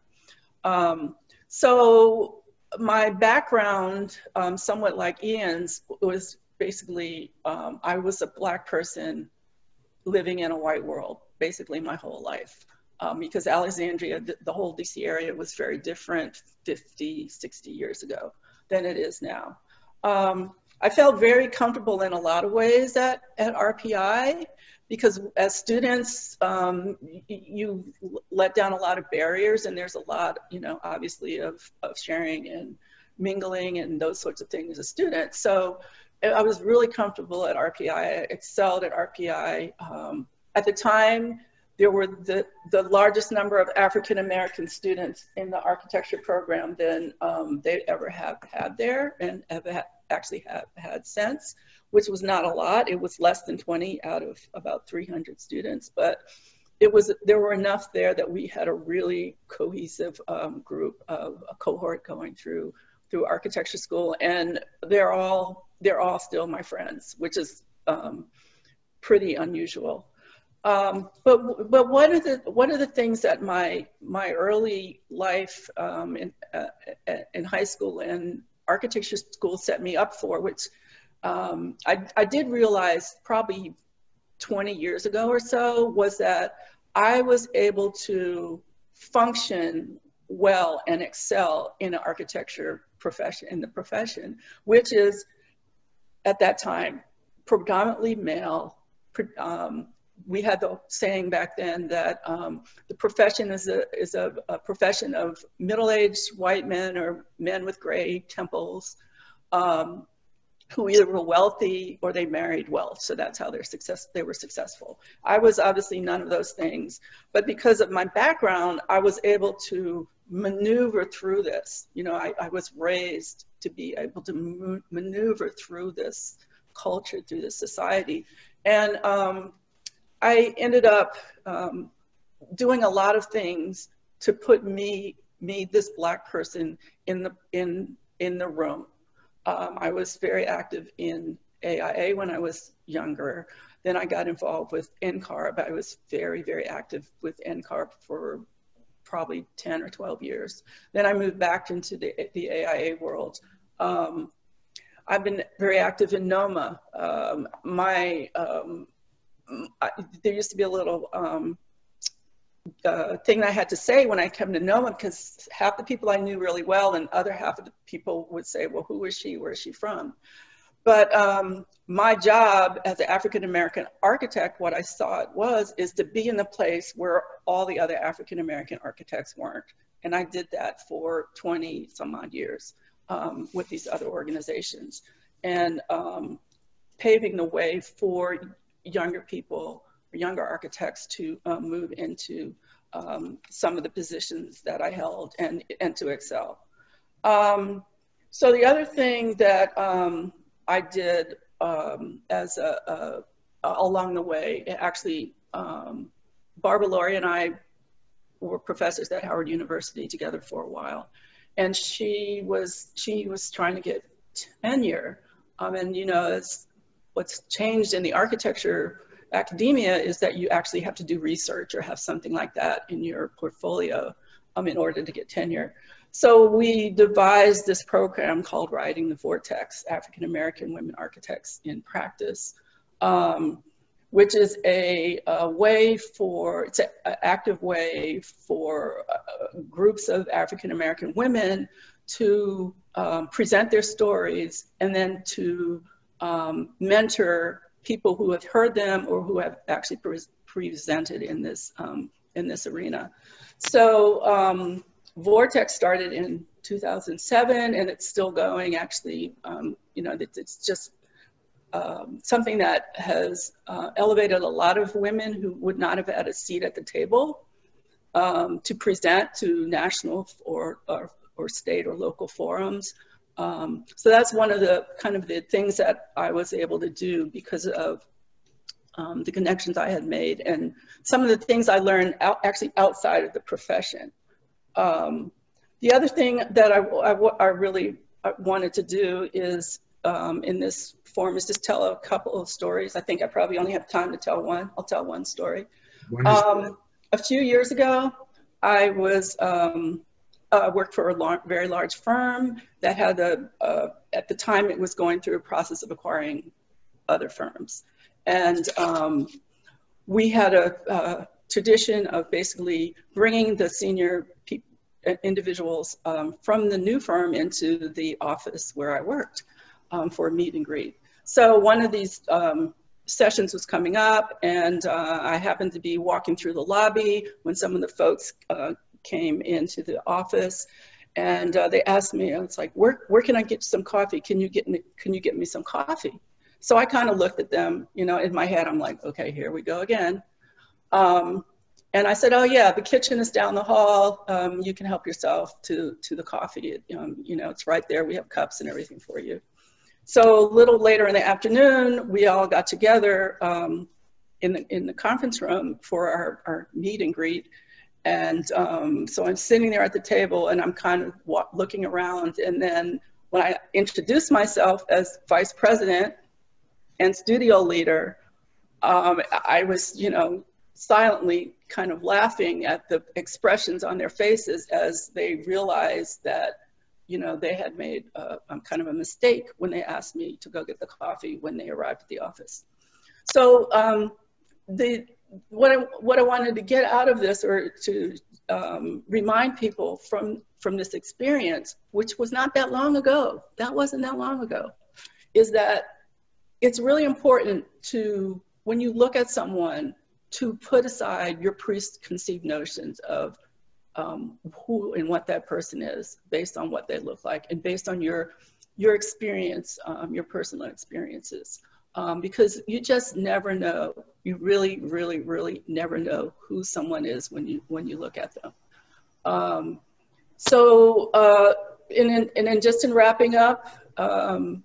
Um, so my background, um, somewhat like Ian's, was basically um, I was a black person living in a white world, basically my whole life. Um, because Alexandria, the, the whole DC area was very different 50, 60 years ago than it is now. Um, I felt very comfortable in a lot of ways at, at RPI because as students, um, you let down a lot of barriers and there's a lot, you know, obviously of, of sharing and mingling and those sorts of things as students. So I was really comfortable at RPI. I excelled at RPI. Um, at the time, there were the, the largest number of African American students in the architecture program than um, they'd ever have had there and have actually have had since, which was not a lot. It was less than 20 out of about 300 students, but it was there were enough there that we had a really cohesive um, group of a cohort going through through architecture school, and they're all they're all still my friends, which is um, pretty unusual. Um, but but what are the what are the things that my my early life um, in uh, in high school and architecture school set me up for, which um, I, I did realize probably 20 years ago or so, was that I was able to function well and excel in an architecture profession in the profession, which is at that time predominantly male, um, we had the saying back then that um, the profession is a is a, a profession of middle-aged white men or men with gray temples um, who either were wealthy or they married wealth. So that's how they're success they were successful. I was obviously none of those things, but because of my background, I was able to maneuver through this. You know, I, I was raised to be able to maneuver through this culture, through this society. And um, I ended up um, doing a lot of things to put me, me, this black person, in the in in the room. Um, I was very active in AIA when I was younger. Then I got involved with NCARB. I was very, very active with NCARB for probably 10 or 12 years. Then I moved back into the, the AIA world. Um, I've been very active in NOMA. Um, my, um, there used to be a little um, uh, thing I had to say when I came to NOMA because half the people I knew really well and other half of the people would say, well, who is she? Where is she from? But um, my job as an African American architect, what I saw it was, is to be in the place where all the other African American architects weren't. And I did that for 20 some odd years um, with these other organizations and um, paving the way for younger people, younger architects to uh, move into um, some of the positions that I held and, and to excel. Um, so the other thing that um, I did um, as a, a, along the way, actually, um, Barbara Laurie and I were professors at Howard University together for a while, and she was she was trying to get tenure, um, and you know, it's, what's changed in the architecture academia is that you actually have to do research or have something like that in your portfolio um, in order to get tenure. So we devised this program called Riding the Vortex, African American Women Architects in Practice, um, which is a, a, way for, it's an active way for uh, groups of African American women to um, present their stories and then to um, mentor people who have heard them or who have actually pre presented in this, um, in this arena. So um, Vortex started in 2007 and it's still going actually. Um, you know, it's, it's just um, something that has uh, elevated a lot of women who would not have had a seat at the table um, to present to national or, or, or, state or local forums. Um, so that's one of the kind of the things that I was able to do because of um, the connections I had made and some of the things I learned out, actually outside of the profession. Um, the other thing that I, I, I, really uh, wanted to do is um, in this form is just tell a couple of stories. I think I probably only have time to tell one. I'll tell one story. Um, a few years ago, I was um, uh, worked for a lar very large firm that had a, at the time it was going through a process of acquiring other firms. And um, we had a, a, tradition of basically bringing the senior individuals um, from the new firm into the office where I worked um, for a meet and greet. So one of these um, sessions was coming up and uh, I happened to be walking through the lobby when some of the folks uh, came into the office and uh, they asked me, it's like, where, where can I get some coffee? Can you get me, can you get me some coffee? So I kind of looked at them, you know, in my head, I'm like, okay, here we go again. Um, and I said, oh yeah, the kitchen is down the hall. Um, you can help yourself to, to the coffee. It, um, you know, it's right there. We have cups and everything for you. So a little later in the afternoon, we all got together um, in, the, in the conference room for our, our meet and greet. And um, so I'm sitting there at the table and I'm kind of looking around. And then when I introduced myself as vice president and studio leader, um, I was, you know, silently kind of laughing at the expressions on their faces as they realized that you know they had made a, kind of a mistake when they asked me to go get the coffee when they arrived at the office so um, the what I, what I wanted to get out of this or to um, remind people from from this experience which was not that long ago that wasn't that long ago is that it's really important to when you look at someone to put aside your preconceived notions of um, who and what that person is based on what they look like and based on your your experience, um, your personal experiences. Um, because you just never know. You really, really, really never know who someone is when you when you look at them. Um, so, uh, and, and then just in wrapping up, um,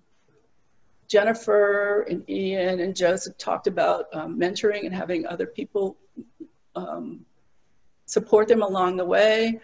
Jennifer and Ian and Joseph talked about um, mentoring and having other people um, support them along the way.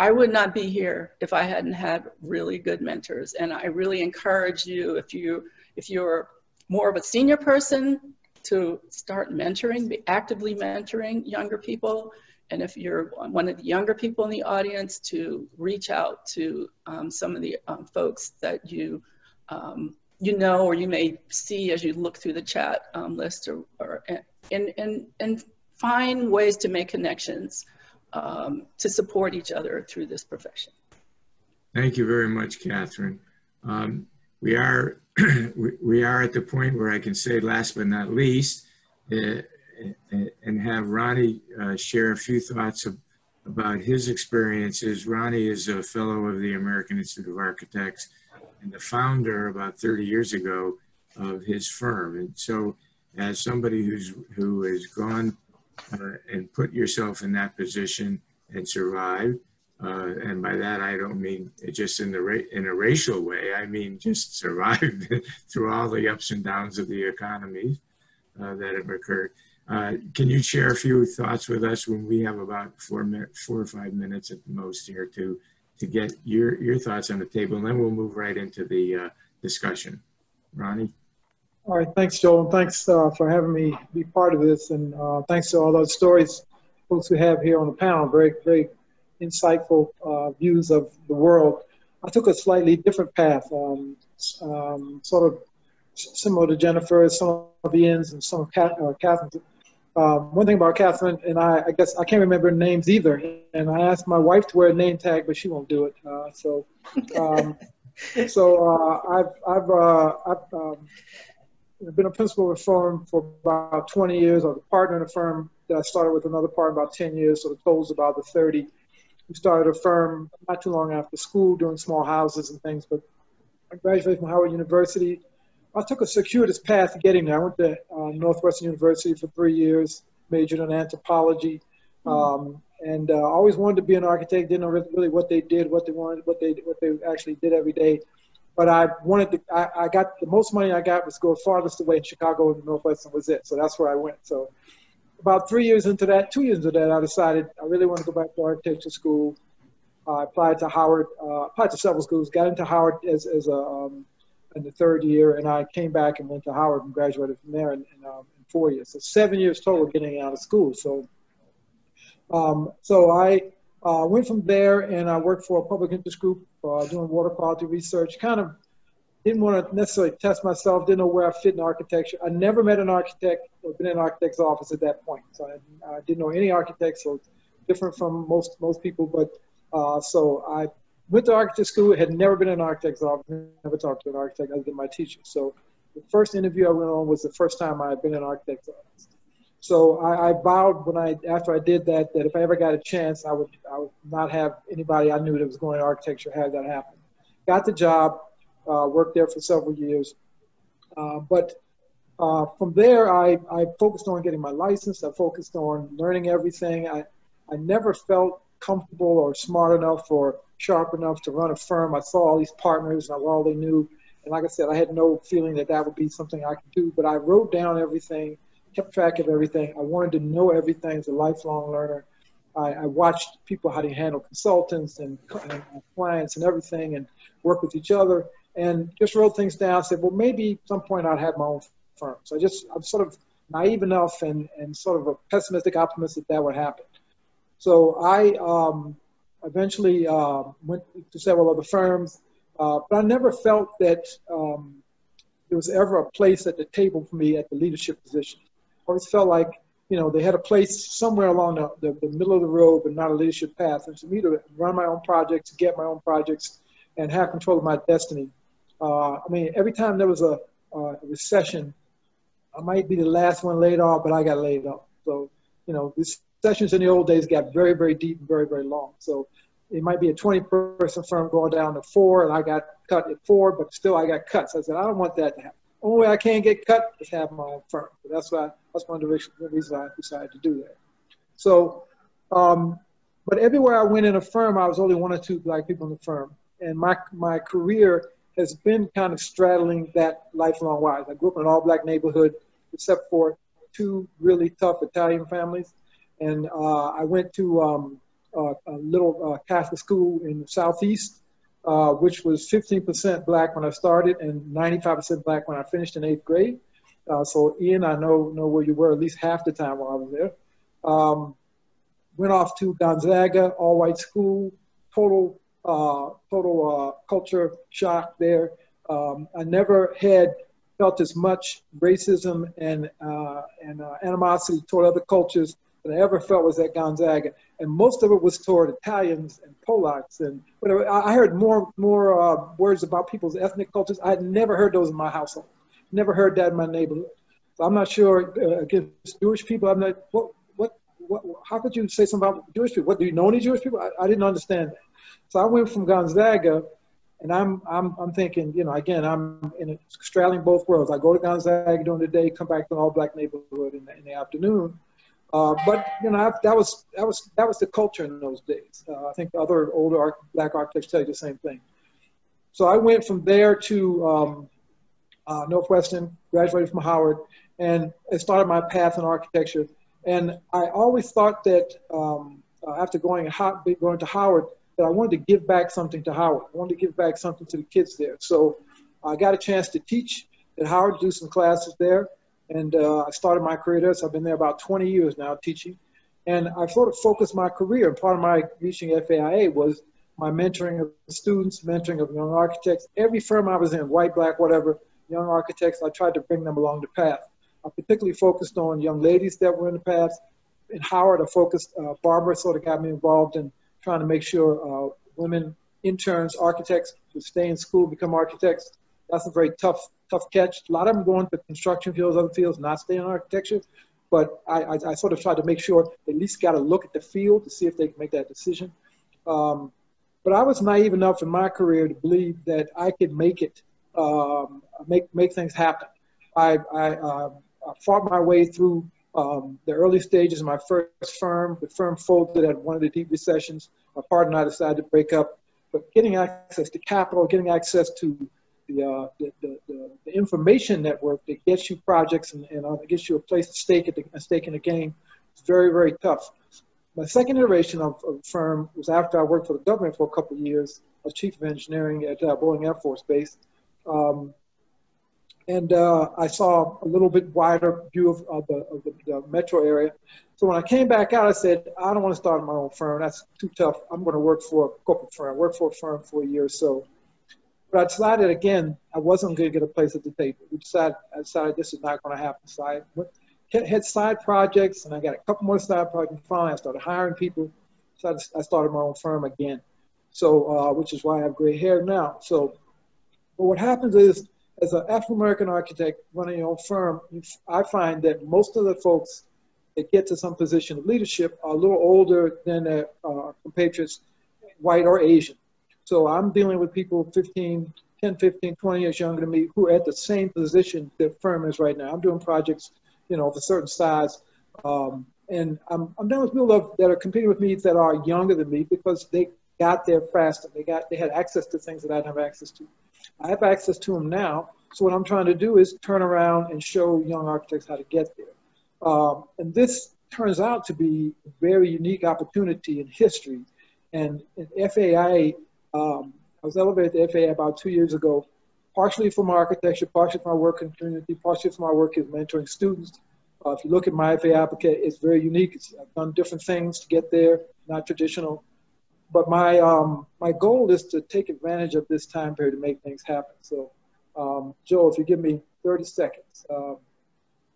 I would not be here if I hadn't had really good mentors. And I really encourage you, if you if you're more of a senior person, to start mentoring, be actively mentoring younger people. And if you're one of the younger people in the audience, to reach out to um, some of the um, folks that you um, you know or you may see as you look through the chat um, list or, or and, and, and find ways to make connections um, to support each other through this profession. Thank you very much, Kathryn. Um, we are we are at the point where I can say last but not least, uh, and have Ronnie uh, share a few thoughts of, about his experiences. Ronnie is a fellow of the American Institute of Architects and the founder about 30 years ago of his firm. And so as somebody who's who has gone uh, and put yourself in that position and survived, uh, and by that I don't mean just in the in a racial way. I mean just survived through all the ups and downs of the economy uh, that have occurred. Uh, can you share a few thoughts with us when we have about four, four or five minutes at the most here to to get your, your thoughts on the table, and then we'll move right into the uh, discussion. Ronnie? All right, thanks, Joel, and thanks uh, for having me be part of this, and uh, thanks to all those stories folks we have here on the panel, very, very insightful uh, views of the world. I took a slightly different path, um, um, sort of similar to Jennifer, some of Ian's and some of uh, Kathryn's um, one thing about Catherine and I, I guess I can't remember names either. And I asked my wife to wear a name tag, but she won't do it. Uh, so, um, so uh, I've I've uh, I've um, been a principal of a firm for about 20 years. I was a partner in a firm that I started with another partner about 10 years. So the total's about the 30. We started a firm not too long after school, doing small houses and things. But I graduated from Howard University I took a circuitous path to getting there. I went to uh, Northwestern University for three years, majored in anthropology, um, and uh, always wanted to be an architect. Didn't know really what they did, what they wanted, what they what they actually did every day. But I wanted to. I, I got the most money I got was go farthest away in Chicago, and Northwestern was it. So that's where I went. So about three years into that, two years into that, I decided I really want to go back to architecture school. I applied to Howard, uh, applied to several schools, got into Howard as, as a um, in the third year, and I came back and went to Howard and graduated from there in, in, um, in four years. So seven years total getting out of school. So, um, so I uh, went from there and I worked for a public interest group uh, doing water quality research. Kind of didn't want to necessarily test myself. Didn't know where I fit in architecture. I never met an architect or been in an architect's office at that point. So I, I didn't know any architects. So different from most most people. But uh, so I went to architect school, had never been in an architect's office, never talked to an architect other than my teacher. So the first interview I went on was the first time I had been in an architect's office. So I, I, vowed when I after I did that that if I ever got a chance, I would I would not have anybody I knew that was going to architecture have that happen. Got the job, uh, worked there for several years, uh, but uh, from there I, I focused on getting my license. I focused on learning everything. I I never felt comfortable or smart enough or sharp enough to run a firm. I saw all these partners and all they knew. And like I said, I had no feeling that that would be something I could do, but I wrote down everything, kept track of everything. I wanted to know everything as a lifelong learner. I, I watched people how to handle consultants and, and, clients and everything and work with each other and just wrote things down. I Said, well, maybe some point I'd have my own firm. So I just, I'm sort of naive enough and, and sort of a pessimistic optimist that that would happen. So I um, eventually uh, went to several other firms, uh, but I never felt that um, there was ever a place at the table for me at the leadership position. I always felt like, you know, they had a place somewhere along the, the, the middle of the road, but not a leadership path. And for me to run my own projects, get my own projects, and have control of my destiny. Uh, I mean, every time there was a, a recession, I might be the last one laid off, but I got laid off. So, you know, this sessions in the old days got very, very deep and very, very long. So it might be a 20 person firm going down to four, and I got cut at four, but still I got cut. So I said, I don't want that to happen. Only way I can get cut is have my own firm. That's why that's one of the reasons I decided to do that. So um, but everywhere I went in a firm, I was only one or two black people in the firm. And my, my career has been kind of straddling that lifelong wise. I grew up in an all black neighborhood, except for two really tough Italian families. And uh, I went to um, a little uh, Catholic school in the Southeast, uh, which was 15% black when I started and 95% black when I finished in eighth grade. Uh, so Ian, I know, know where you were at least half the time while I was there. Um, went off to Gonzaga, all white school, total, total culture shock there. Um, I never had felt as much racism and, uh, and uh, animosity toward other cultures that I ever felt was at Gonzaga. And most of it was toward Italians and Polacks and whatever. I heard more, more uh, words about people's ethnic cultures. I had never heard those in my household. Never heard that in my neighborhood. So I'm not sure uh, against Jewish people. I'm not, what, what, what, how could you say something about Jewish people? What, do you know any Jewish people? I, I didn't understand that. So I went from Gonzaga and I'm, I'm, I'm thinking, you know, again, I'm in a, straddling both worlds. I go to Gonzaga during the day, come back to an all black neighborhood in the, in the afternoon. Uh, but you know, I, that was that was that was the culture in those days. Uh, I think other older arch, black architects tell you the same thing. So I went from there to um, uh, Northwestern, graduated from Howard, and I started my path in architecture. And I always thought that um, uh, after going, going to Howard, that I wanted to give back something to Howard. I wanted to give back something to the kids there. So I got a chance to teach at Howard, do some classes there. And uh, I started my career there. So I've been there about 20 years now teaching. And I sort of focused my career. And part of my reaching FAIA was my mentoring of students, mentoring of young architects. Every firm I was in, white, black, whatever, young architects, I tried to bring them along the path. I particularly focused on young ladies that were in the path. In Howard, I focused, uh, Barbara sort of got me involved in trying to make sure uh, women interns, architects, would stay in school, become architects. That's a very tough, tough catch. A lot of them going to construction fields, other fields, not stay in architecture. But I, I, I sort of tried to make sure they at least got to look at the field to see if they can make that decision. Um, but I was naive enough in my career to believe that I could make it, um, make make things happen. I, I, uh, I fought my way through um, the early stages of my first firm. The firm folded at one of the deep recessions. My partner and I decided to break up. But getting access to capital, getting access to the, uh, the, the, the, information network that gets you projects and, and uh, gets you a place to stake, at the, a stake in the game is very, very tough. My second iteration of, of the firm was after I worked for the government for a couple of years as chief of engineering at uh, Bolling Air Force Base. Um, and uh, I saw a little bit wider view of, of, the, of the, the, metro area. So when I came back out, I said, I don't want to start my own firm. That's too tough. I'm going to work for a corporate firm. I worked for a firm for a year or so. But I decided again, I wasn't going to get a place at the table. We decided, I decided this is not going to happen. So I went, had side projects, and I got a couple more side projects. Finally, I started hiring people. So I, I started my own firm again. So, uh, which is why I have gray hair now. So, but what happens is as an African American architect running your own firm, I find that most of the folks that get to some position of leadership are a little older than their uh, compatriots, white or Asian. So I'm dealing with people 15, 10, 15, 20 years younger than me who are at the same position that firm is right now. I'm doing projects, you know, of a certain size. Um, and I'm, I'm dealing with people that are competing with me that are younger than me because they got there faster. They got they had access to things that I didn't have access to. I have access to them now. So what I'm trying to do is turn around and show young architects how to get there. Um, and this turns out to be a very unique opportunity in history. And in FAIA, um, I was elevated to FAIA about two years ago, partially from architecture, partially from my work in community, partially from my work as mentoring students. Uh, if you look at my FAIA application, it's very unique. It's, I've done different things to get there, not traditional but my um, my goal is to take advantage of this time period to make things happen. So, um, Joe, if you give me 30 seconds. Um,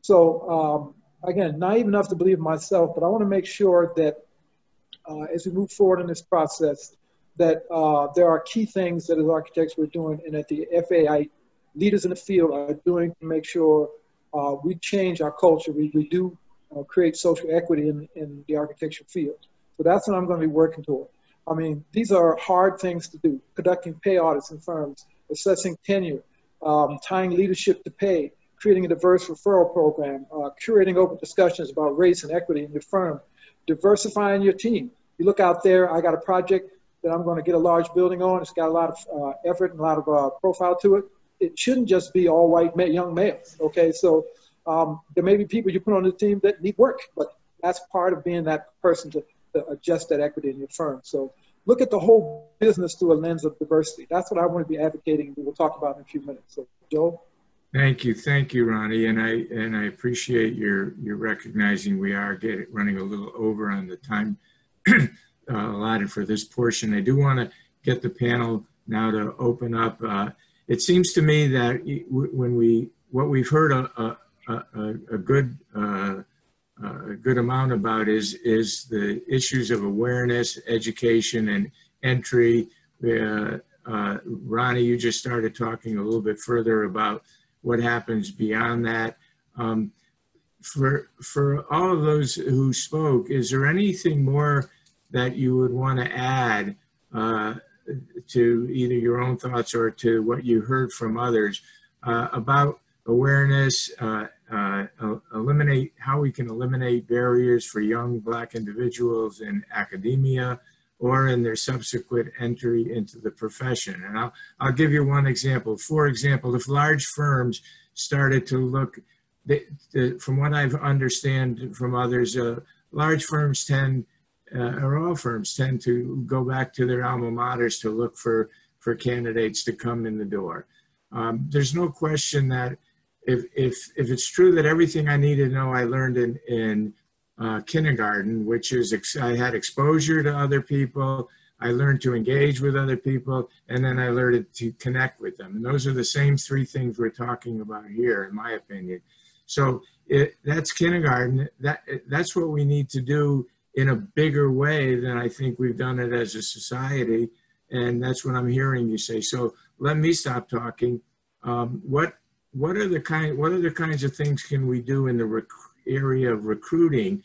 so um, again, naive enough to believe myself, but I want to make sure that uh, as we move forward in this process, that uh, there are key things that as architects we're doing, and that the FAI leaders in the field are doing to make sure uh, we change our culture. We, we do uh, create social equity in, in the architecture field. So that's what I'm going to be working toward. I mean, these are hard things to do. Conducting pay audits in firms, assessing tenure, um, tying leadership to pay, creating a diverse referral program, uh, curating open discussions about race and equity in your firm, diversifying your team. you look out there, I got a project that I'm going to get a large building on. It's got a lot of uh, effort and a lot of uh, profile to it. It shouldn't just be all white young males. Okay, so um, there may be people you put on the team that need work, but that's part of being that person to, adjust that equity in your firm. So look at the whole business through a lens of diversity. That's what I want to be advocating. We'll talk about in a few minutes. So, Joe. Thank you, thank you, Ronnie, and I and I appreciate your your recognizing we are getting running a little over on the time uh, allotted for this portion. I do want to get the panel now to open up. Uh, it seems to me that when we what we've heard a a, a, a good uh, a good amount about is is the issues of awareness, education, and entry. Uh, uh, Ronnie, you just started talking a little bit further about what happens beyond that. Um, for for all of those who spoke, is there anything more that you would want to add uh, to either your own thoughts or to what you heard from others uh, about awareness, uh, eliminate how we can eliminate barriers for young black individuals in academia or in their subsequent entry into the profession. And I'll, I'll give you one example. For example, if large firms started to look, the, from what I've understand from others, uh, large firms tend, uh, or all firms tend to go back to their alma maters to look for, for candidates to come in the door. Um, there's no question that if, if, if it's true that everything I need to know I learned in, in uh, kindergarten, which is ex- I had exposure to other people, I learned to engage with other people, and then I learned to connect with them. And those are the same three things we're talking about here, in my opinion. So it, that's kindergarten. That that's what we need to do in a bigger way than I think we've done it as a society. And that's what I'm hearing you say. So let me stop talking. Um, what what are the kind what other kinds of things can we do in the area of recruiting?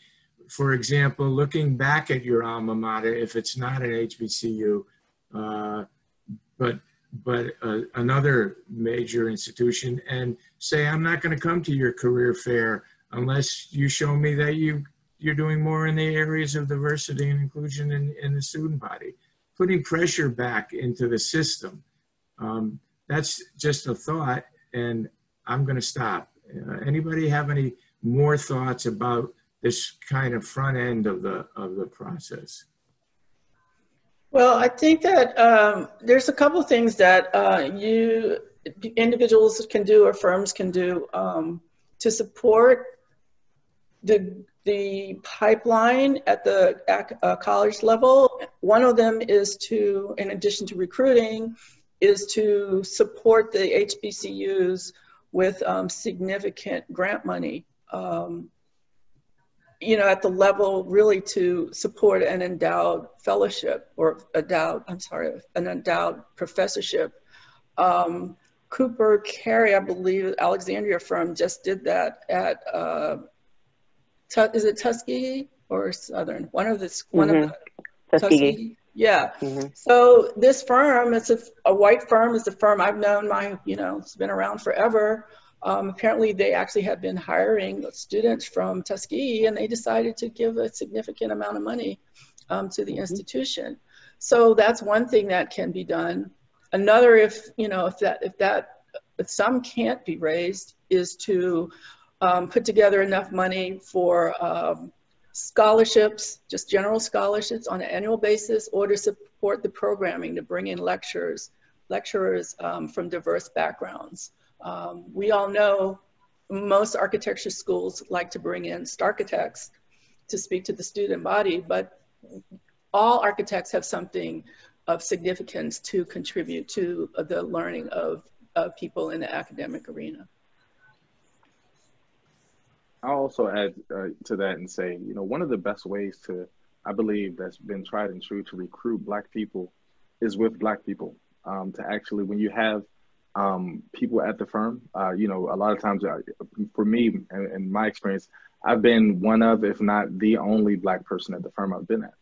For example looking back at your alma mater if it's not an hbcu uh, but but uh, another major institution and say i'm not going to come to your career fair unless you show me that you you're doing more in the areas of diversity and inclusion in, in the student body. Putting pressure back into the system um, that's just a thought and I'm going to stop. Uh, anybody have any more thoughts about this kind of front end of the of the process? Well, I think that um, there's a couple things that uh, you individuals can do or firms can do um, to support the the pipeline at the uh, college level. One of them is to, in addition to recruiting, is to support the HBCUs with um, significant grant money, um, you know, at the level really to support an endowed fellowship or endowed, I'm sorry, an endowed professorship. Um, Cooper Carry, I believe, Alexandria firm just did that at, uh, is it Tuskegee or Southern? One of the, one mm-hmm. of the, Tuskegee. Tuskegee. Yeah. Mm-hmm. So this firm, it's a, a white firm, is a firm I've known my, you know, it's been around forever. Um, apparently they actually had been hiring students from Tuskegee and they decided to give a significant amount of money um, to the mm-hmm. institution. So that's one thing that can be done. Another, if, you know, if that, if that, if some can't be raised is to um, put together enough money for um, scholarships, just general scholarships on an annual basis, or to support the programming to bring in lecturers, lecturers um, from diverse backgrounds. Um, we all know most architecture schools like to bring in architects to speak to the student body, but all architects have something of significance to contribute to the learning of, of people in the academic arena. I'll also add uh, to that and say, you know, one of the best ways to, I believe, that's been tried and true to recruit Black people is with Black people. Um, to actually, when you have um, people at the firm, uh, you know, a lot of times, uh, for me and, and my experience, I've been one of, if not the only Black person at the firm I've been at.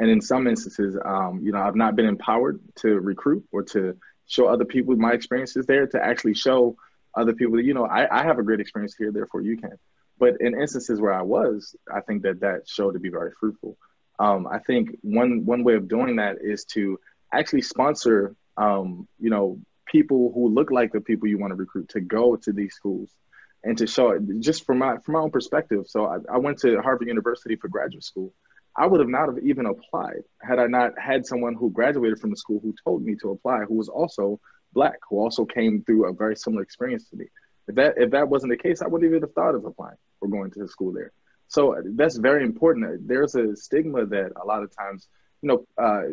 And in some instances, um, you know, I've not been empowered to recruit or to show other people my experiences there to actually show other people that, you know, I, I have a great experience here, therefore you can. But in instances where I was, I think that that showed to be very fruitful. Um, I think one one way of doing that is to actually sponsor, um, you know, people who look like the people you want to recruit to go to these schools and to show it just from my from my own perspective. So I, I went to Harvard University for graduate school. I would have not have even applied had I not had someone who graduated from the school who told me to apply, who was also black, who also came through a very similar experience to me. If that if that wasn't the case, I wouldn't even have thought of applying or going to the school there. So that's very important. There's a stigma that a lot of times, you know, uh,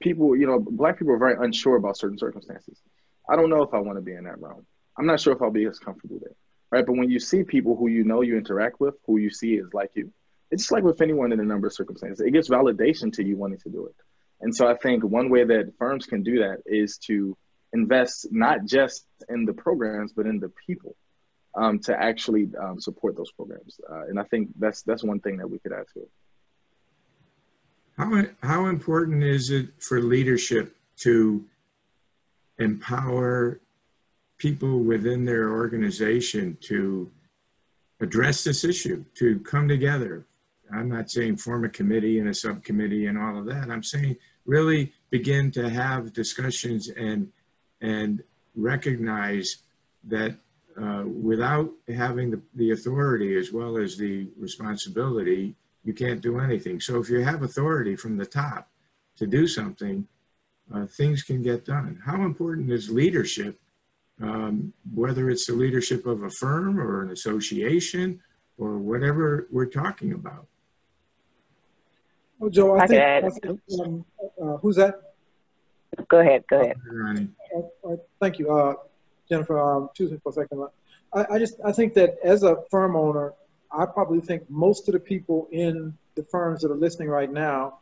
people, you know, black people are very unsure about certain circumstances. I don't know if I want to be in that realm. I'm not sure if I'll be as comfortable there, right? But when you see people who you know you interact with, who you see is like you, it's just like with anyone in a number of circumstances. It gives validation to you wanting to do it. And so I think one way that firms can do that is to invest not just in the programs, but in the people um, to actually um, support those programs. Uh, and I think that's that's one thing that we could add to it. How, how important is it for leadership to empower people within their organization to address this issue, to come together? I'm not saying form a committee and a subcommittee and all of that. I'm saying really begin to have discussions and and recognize that uh, without having the, the authority as well as the responsibility, you can't do anything. So if you have authority from the top to do something, uh, things can get done. How important is leadership, um, whether it's the leadership of a firm or an association or whatever we're talking about? Well, Joe, I, I think, I think um, uh, who's that? Go ahead. Go ahead. Ronnie? Uh, Thank you, uh, Jennifer. Um, Excuse me for a second. I, I just, I think that as a firm owner, I probably think most of the people in the firms that are listening right now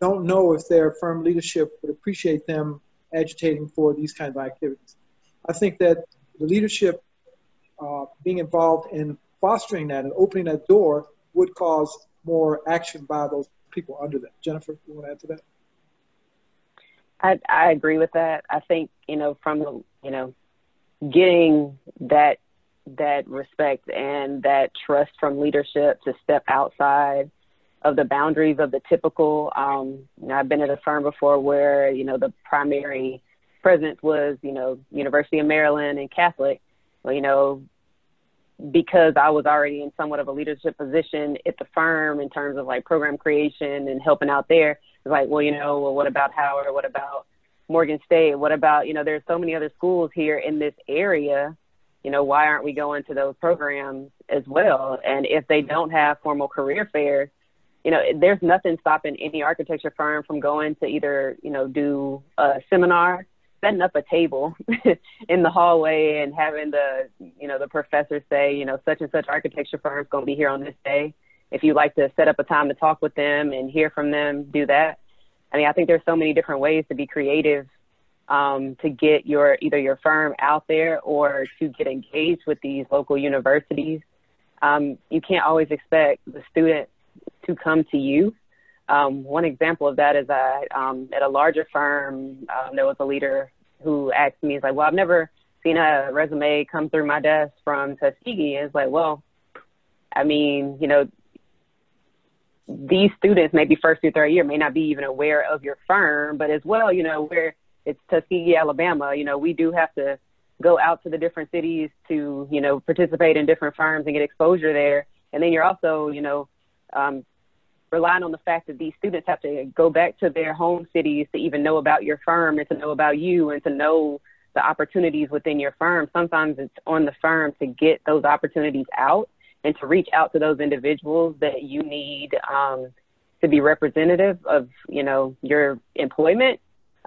don't know if their firm leadership would appreciate them agitating for these kinds of activities. I think that the leadership uh, being involved in fostering that and opening that door would cause more action by those people under them. Jennifer, you want to add to that? I, I agree with that. I think, you know, from the, you know, getting that that respect and that trust from leadership to step outside of the boundaries of the typical. Um, you know, I've been at a firm before where you know the primary presence was you know University of Maryland and Catholic. Well, you know, because I was already in somewhat of a leadership position at the firm in terms of like program creation and helping out there. It's like, well, you know, well, what about Howard? What about Morgan State? What about, you know, there's so many other schools here in this area. You know, why aren't we going to those programs as well? And if they don't have formal career fairs, you know, there's nothing stopping any architecture firm from going to either, you know, do a seminar, setting up a table in the hallway and having the, you know, the professor say, you know, such and such architecture firm is going to be here on this day. If you like to set up a time to talk with them and hear from them, do that. I mean, I think there's so many different ways to be creative um, to get your either your firm out there or to get engaged with these local universities. Um, you can't always expect the student to come to you. Um, one example of that is that um, at a larger firm, um, there was a leader who asked me, he's like, well, I've never seen a resume come through my desk from Tuskegee. And it's like, well, I mean, you know, these students, maybe first through third year, may not be even aware of your firm, but as well, you know, where it's Tuskegee, Alabama, you know, we do have to go out to the different cities to, you know, participate in different firms and get exposure there. And then you're also, you know, um, relying on the fact that these students have to go back to their home cities to even know about your firm and to know about you and to know the opportunities within your firm. Sometimes it's on the firm to get those opportunities out and to reach out to those individuals that you need um, to be representative of, you know, your employment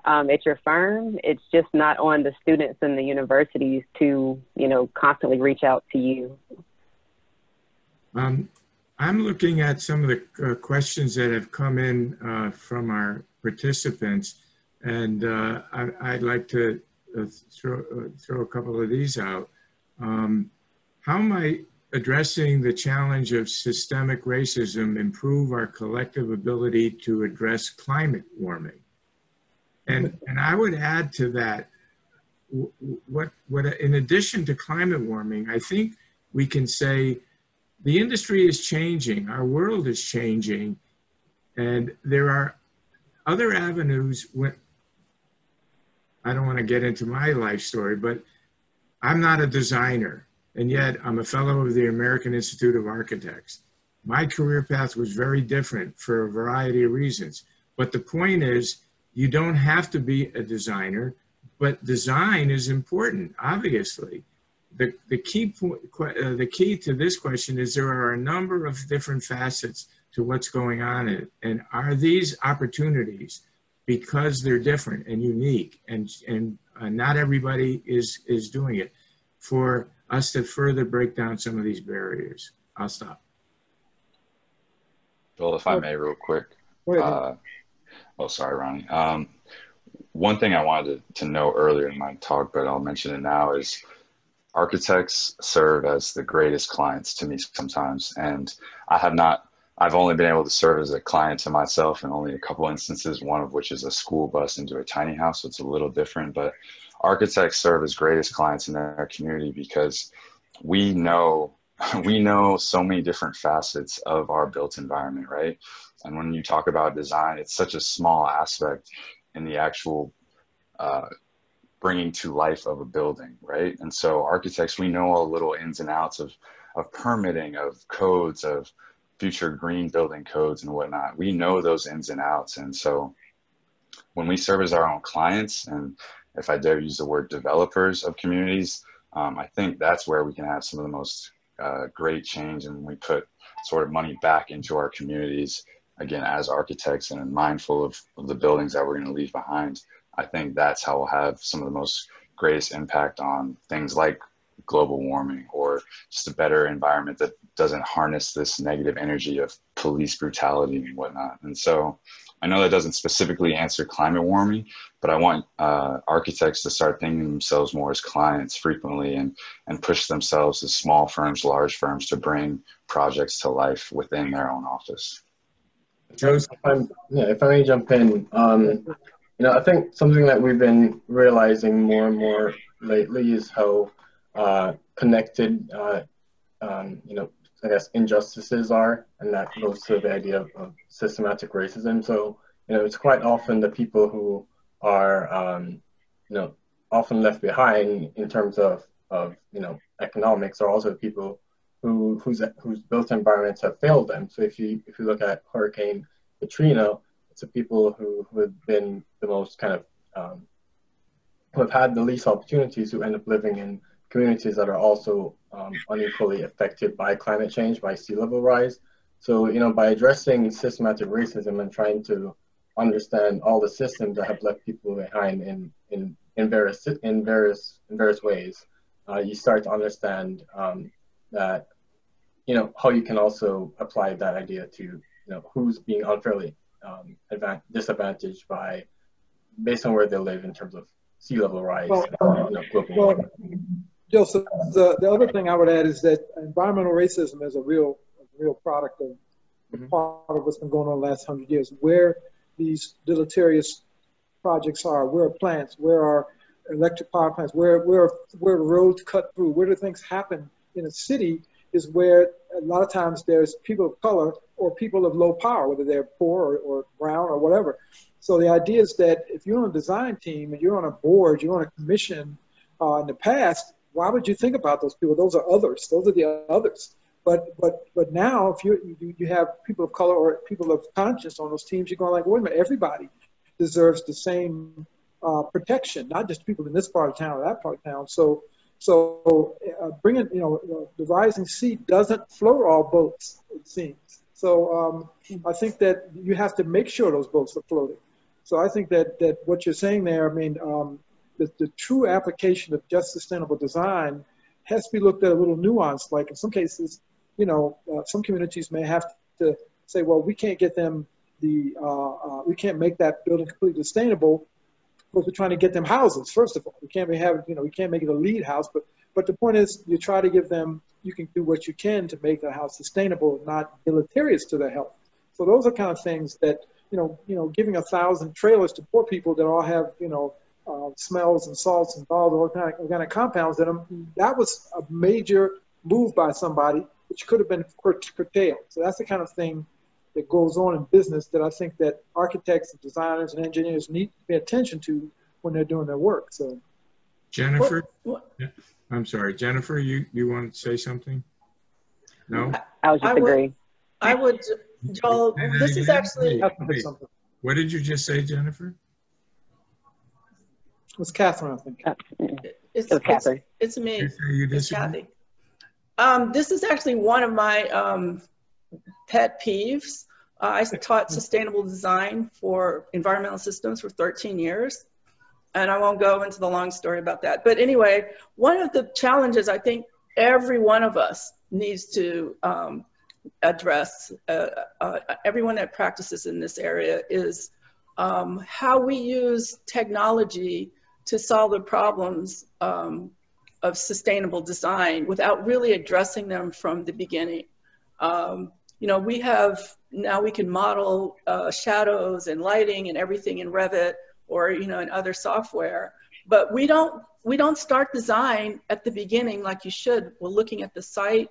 um, at your firm. It's just not on the students and the universities to, you know, constantly reach out to you. Um, I'm looking at some of the uh, questions that have come in uh, from our participants, and uh, I, would like to uh, throw, uh, throw a couple of these out. Um, how might addressing the challenge of systemic racism improve our collective ability to address climate warming? And, and I would add to that, what, what, in addition to climate warming, I think we can say the industry is changing, our world is changing, and there are other avenues. When, I don't want to get into my life story, but I'm not a designer, and yet I'm a fellow of the American Institute of Architects. My career path was very different for a variety of reasons. But the point is, you don't have to be a designer, but design is important, obviously. The, the, key, uh, the key to this question is there are a number of different facets to what's going on. And, and are these opportunities, because they're different and unique, and, and uh, not everybody is, is doing it, for us to further break down some of these barriers? I'll stop. Well, if I may, real quick. Uh, oh, sorry, Ronnie. Um, one thing I wanted to, to know earlier in my talk, but I'll mention it now, is architects serve as the greatest clients to me sometimes. And I have not, I've only been able to serve as a client to myself in only a couple instances, one of which is a school bus into a tiny house. So it's a little different, but architects serve as greatest clients in their community because we know we know so many different facets of our built environment, right? And when you talk about design, it's such a small aspect in the actual uh, bringing to life of a building, right? And so architects, we know all the little ins and outs of, of permitting, of codes, of future green building codes and whatnot. We know those ins and outs. And so when we serve as our own clients, and if I dare use the word developers of communities, um, I think that's where we can have some of the most uh, great change and we put sort of money back into our communities again as architects and mindful of, of the buildings that we're going to leave behind i think that's how we'll have some of the most greatest impact on things like global warming or just a better environment that doesn't harness this negative energy of police brutality and whatnot and so I know that doesn't specifically answer climate warming, but I want uh, architects to start thinking themselves more as clients frequently and, and push themselves as small firms, large firms to bring projects to life within their own office. I'm, if I may jump in, um, you know, I think something that we've been realizing more and more lately is how uh, connected, uh, um, you know, I guess, injustices are, and that goes to the idea of, of systematic racism. So, you know, it's quite often the people who are, um, you know, often left behind in terms of, of you know, economics are also people who whose whose built environments have failed them. So if you if you look at Hurricane Katrina, the people who, who have been the most kind of um, who have had the least opportunities who end up living in communities that are also um, unequally affected by climate change, by sea level rise. So, you know, by addressing systematic racism and trying to understand all the systems that have left people behind in, in, in, various, in, various, in various ways, uh, you start to understand um, that, you know, how you can also apply that idea to, you know, who's being unfairly um, disadvantaged by, based on where they live in terms of sea level rise, well, uh, you know, global well, Joseph, the, the other thing I would add is that environmental racism is a real, a real product of mm-hmm. part of what's been going on the last hundred years. Where these deleterious projects are, where are plants, where are electric power plants, where where where roads cut through, where do things happen in a city is where a lot of times there's people of color or people of low power, whether they're poor or, or brown or whatever. So the idea is that if you're on a design team and you're on a board, you're on a commission uh, in the past, why would you think about those people? Those are others. Those are the others. But but but now, if you you, you have people of color or people of conscience on those teams, you're going like, wait a minute, everybody deserves the same uh, protection, not just people in this part of town or that part of town. So so uh, bringing you know the rising sea doesn't float all boats, it seems. So um, I think that you have to make sure those boats are floating. So I think that that what you're saying there, I mean, um, the, the true application of just sustainable design has to be looked at a little nuanced. Like in some cases, you know, uh, some communities may have to say, well, we can't get them the, uh, uh, we can't make that building completely sustainable because we're trying to get them houses, first of all. We can't have, you know, we can't make it a LEED house, but, but the point is you try to give them, you can do what you can to make the house sustainable, not deleterious to their health. So those are kind of things that, you know, you know, giving a thousand trailers to poor people that all have, you know, uh, smells and salts and all the organic, organic compounds in them. That was a major move by somebody which could have been curtailed. So that's the kind of thing that goes on in business that I think that architects and designers and engineers need to pay attention to when they're doing their work. So, Jennifer, What- I'm sorry, Jennifer, you, you want to say something? No? I would I just would- I would, Joel, this is actually, Kathryn Wait. What did you just say, Jennifer? It was Kathryn, I think. Uh, it's, It was it's, Kathryn. it's me. You It's? Kathy. Um, this is actually one of my um, pet peeves. Uh, I taught sustainable design for environmental systems for 13 years. And I won't go into the long story about that. But anyway, one of the challenges I think every one of us needs to um, address, uh, uh, everyone that practices in this area, is um, how we use technology to solve the problems um, of sustainable design without really addressing them from the beginning. Um, you know, we have, now we can model uh, shadows and lighting and everything in Revit or, you know, in other software, but we don't, we don't start design at the beginning like you should. We're looking at the site,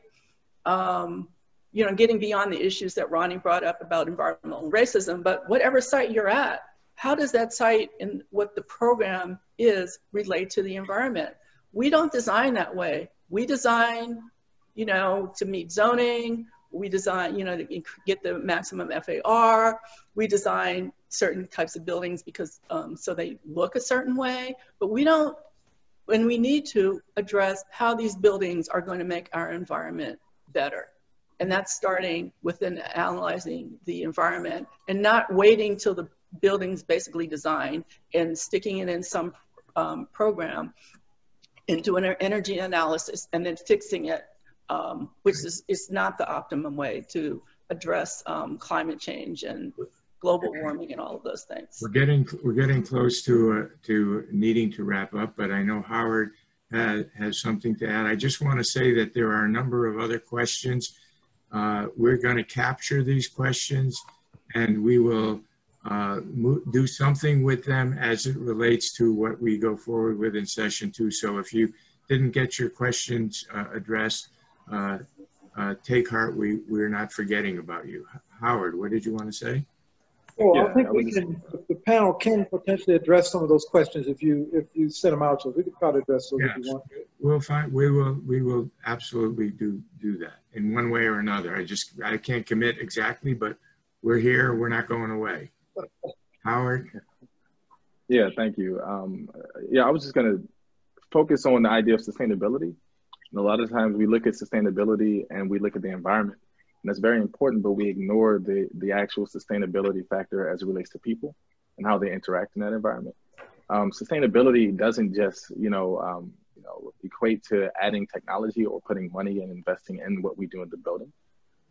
um, you know, getting beyond the issues that Ronnie brought up about environmental racism, but whatever site you're at, how does that site and what the program is relate to the environment? We don't design that way. We design, you know, to meet zoning. We design, you know, get the maximum FAR. We design certain types of buildings because um, so they look a certain way. But we don't, when we need to address how these buildings are going to make our environment better. And that's starting within analyzing the environment and not waiting till the building's basically designed and sticking it in some um, program and doing an energy analysis and then fixing it, um, which is, is not the optimum way to address um, climate change and global warming and all of those things. We're getting, we're getting close to, uh, to needing to wrap up, but I know Howard has, has something to add. I just want to say that there are a number of other questions. Uh, We're going to capture these questions and we will uh, mo- do something with them as it relates to what we go forward with in session two. So if you didn't get your questions uh, addressed, uh, uh, take heart, we, we're not forgetting about you. Howard, what did you want to say? Well, Yeah, I think I we can, the panel can potentially address some of those questions if you, if you set them out. So we could probably address those if you want. We'll find, we will, we will absolutely do, do that in one way or another. I just, I can't commit exactly, but we're here, we're not going away. Howard? Yeah, thank you. Um, yeah, I was just going to focus on the idea of sustainability. And a lot of times we look at sustainability and we look at the environment, and that's very important, but we ignore the, the actual sustainability factor as it relates to people and how they interact in that environment. Um, sustainability doesn't just, you know, um, you know, equate to adding technology or putting money and investing in what we do in the building,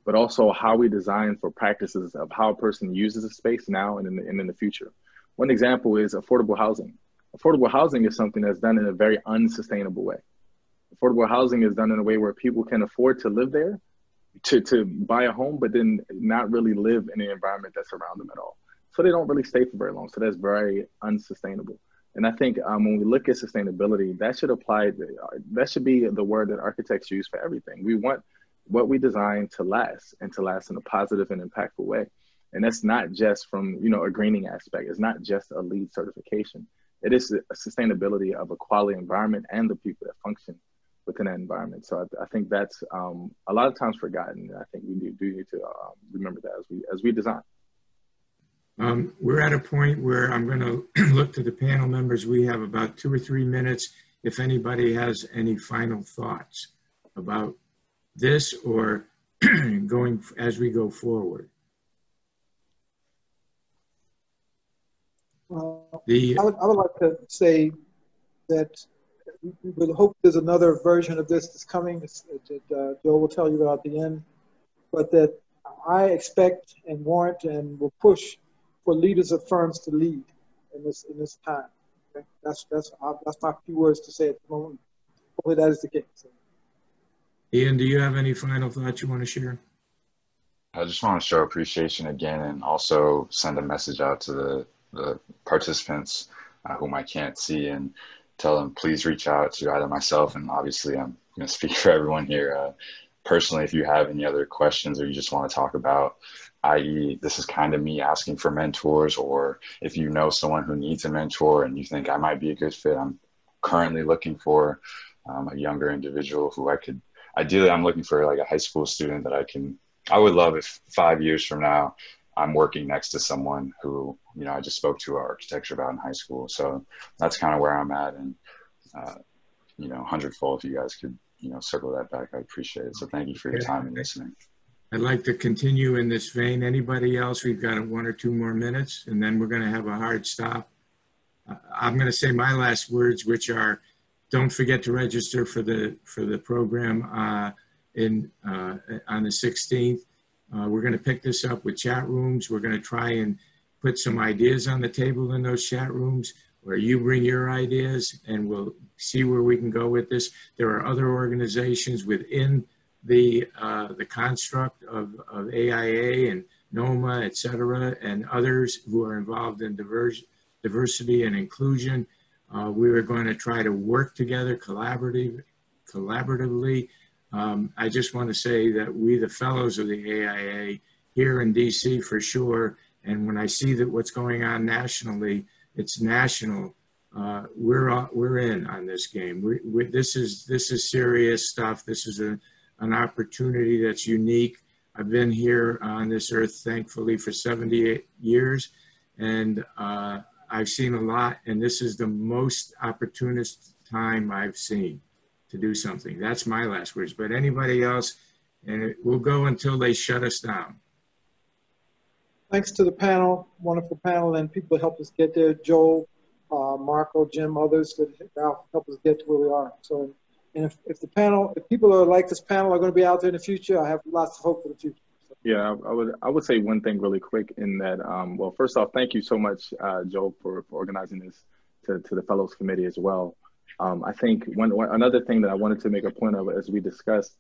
but also how we design for practices of how a person uses a space now and in the, and in the future. One example is affordable housing. Affordable housing is something that's done in a very unsustainable way. Affordable housing is done in a way where people can afford to live there, to, to buy a home, but then not really live in the environment that's around them at all. So they don't really stay for very long. So that's very unsustainable. And I think um, when we look at sustainability, that should apply, that should be the word that architects use for everything. We want what we design to last and to last in a positive and impactful way. And that's not just from, you know, a greening aspect. It's not just a LEED certification. It is a sustainability of a quality environment and the people that function within that environment. So I, I think that's um, a lot of times forgotten. I think we do, do need to um, remember that as we as we design. Um, we're at a point where I'm going to look to the panel members. We have about two or three minutes. If anybody has any final thoughts about this or going as we go forward. Uh, The, I would, I would like to say that we we would hope there's another version of this that's coming that uh, Joe will tell you about at the end, but that I expect and warrant and will push for leaders of firms to lead in this in this time. Okay? That's that's uh, that's my few words to say at the moment. Hopefully that is the case. Ian, do you have any final thoughts you want to share? I just want to show appreciation again and also send a message out to the, the participants uh, whom I can't see and tell them please reach out to either myself and obviously I'm going to speak for everyone here, uh, personally, if you have any other questions or you just want to talk about, i.e., this is kind of me asking for mentors, or if you know someone who needs a mentor and you think I might be a good fit, I'm currently looking for um, a younger individual who I could ideally I'm looking for like a high school student that I can I would love if five years from now I'm working next to someone who you know I just spoke to architecture about in high school. So that's kind of where I'm at, and uh, you know, hundredfold if you guys could you know circle that back, I appreciate it. So thank you for your time and listening. I'd like to continue in this vein. Anybody else? We've got one or two more minutes, and then we're going to have a hard stop. Uh, I'm going to say my last words, which are, don't forget to register for the for the program uh, in uh, on the 16th. Uh, we're going to pick this up with chat rooms. We're going to try and put some ideas on the table in those chat rooms where you bring your ideas and we'll see where we can go with this. There are other organizations within the, uh, the construct of, of AIA and NOMA, et cetera, and others who are involved in diversity and inclusion. Uh, we are going to try to work together collaborative, collaboratively um, I just want to say that we, the fellows of the AIA, here in DC for sure, and when I see that what's going on nationally, it's national. Uh, we're we're in on this game. We, we, this is this is serious stuff. This is a, an opportunity that's unique. I've been here on this earth, thankfully, for 78 years, and uh, I've seen a lot. And this is the most opportunist time I've seen to do something. That's my last words. But anybody else, and it will go until they shut us down. Thanks to the panel, wonderful panel, and people helped us get there. Joel, uh, Marco, Jim, others that helped us get to where we are. So, and if, if the panel, if people are like this panel are going to be out there in the future, I have lots of hope for the future. Yeah, I would I would say one thing really quick in that. Um, well, first off, thank you so much, uh, Joel, for, for organizing this to, to the Fellows Committee as well. Um, I think one, one, another thing that I wanted to make a point of as we discussed,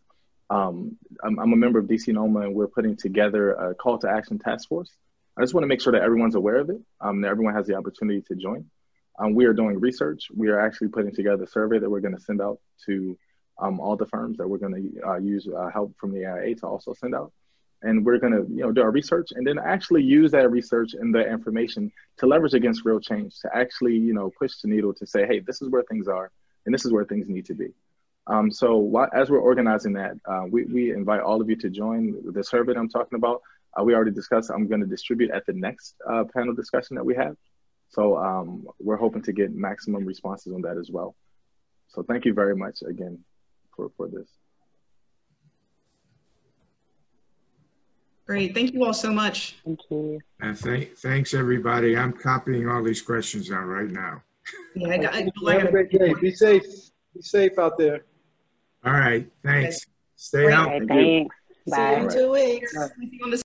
um, I'm, I'm, a member of DC NOMA and we're putting together a call to action task force. I just want to make sure that everyone's aware of it, um, that everyone has the opportunity to join. Um, we are doing research. We are actually putting together a survey that we're going to send out to um, all the firms that we're going to uh, use uh, help from the AIA to also send out and we're going to you know do our research and then actually use that research and the information to leverage against real change to actually you know push the needle to say hey this is where things are and this is where things need to be. Um, so while, as we're organizing that uh, we, we invite all of you to join the survey i'm talking about. Uh, we already discussed i'm going to distribute at the next uh, panel discussion that we have. So um, we're hoping to get maximum responses on that as well. So thank you very much again for, for this Great. Thank you all so much. Thank you. And th thanks, everybody. I'm copying all these questions down right now. Yeah, I got, I, Have a great day. Be safe. Be safe out there. All right. Thanks. Stay Great. out. Okay, thanks. See Bye. you in two weeks. on this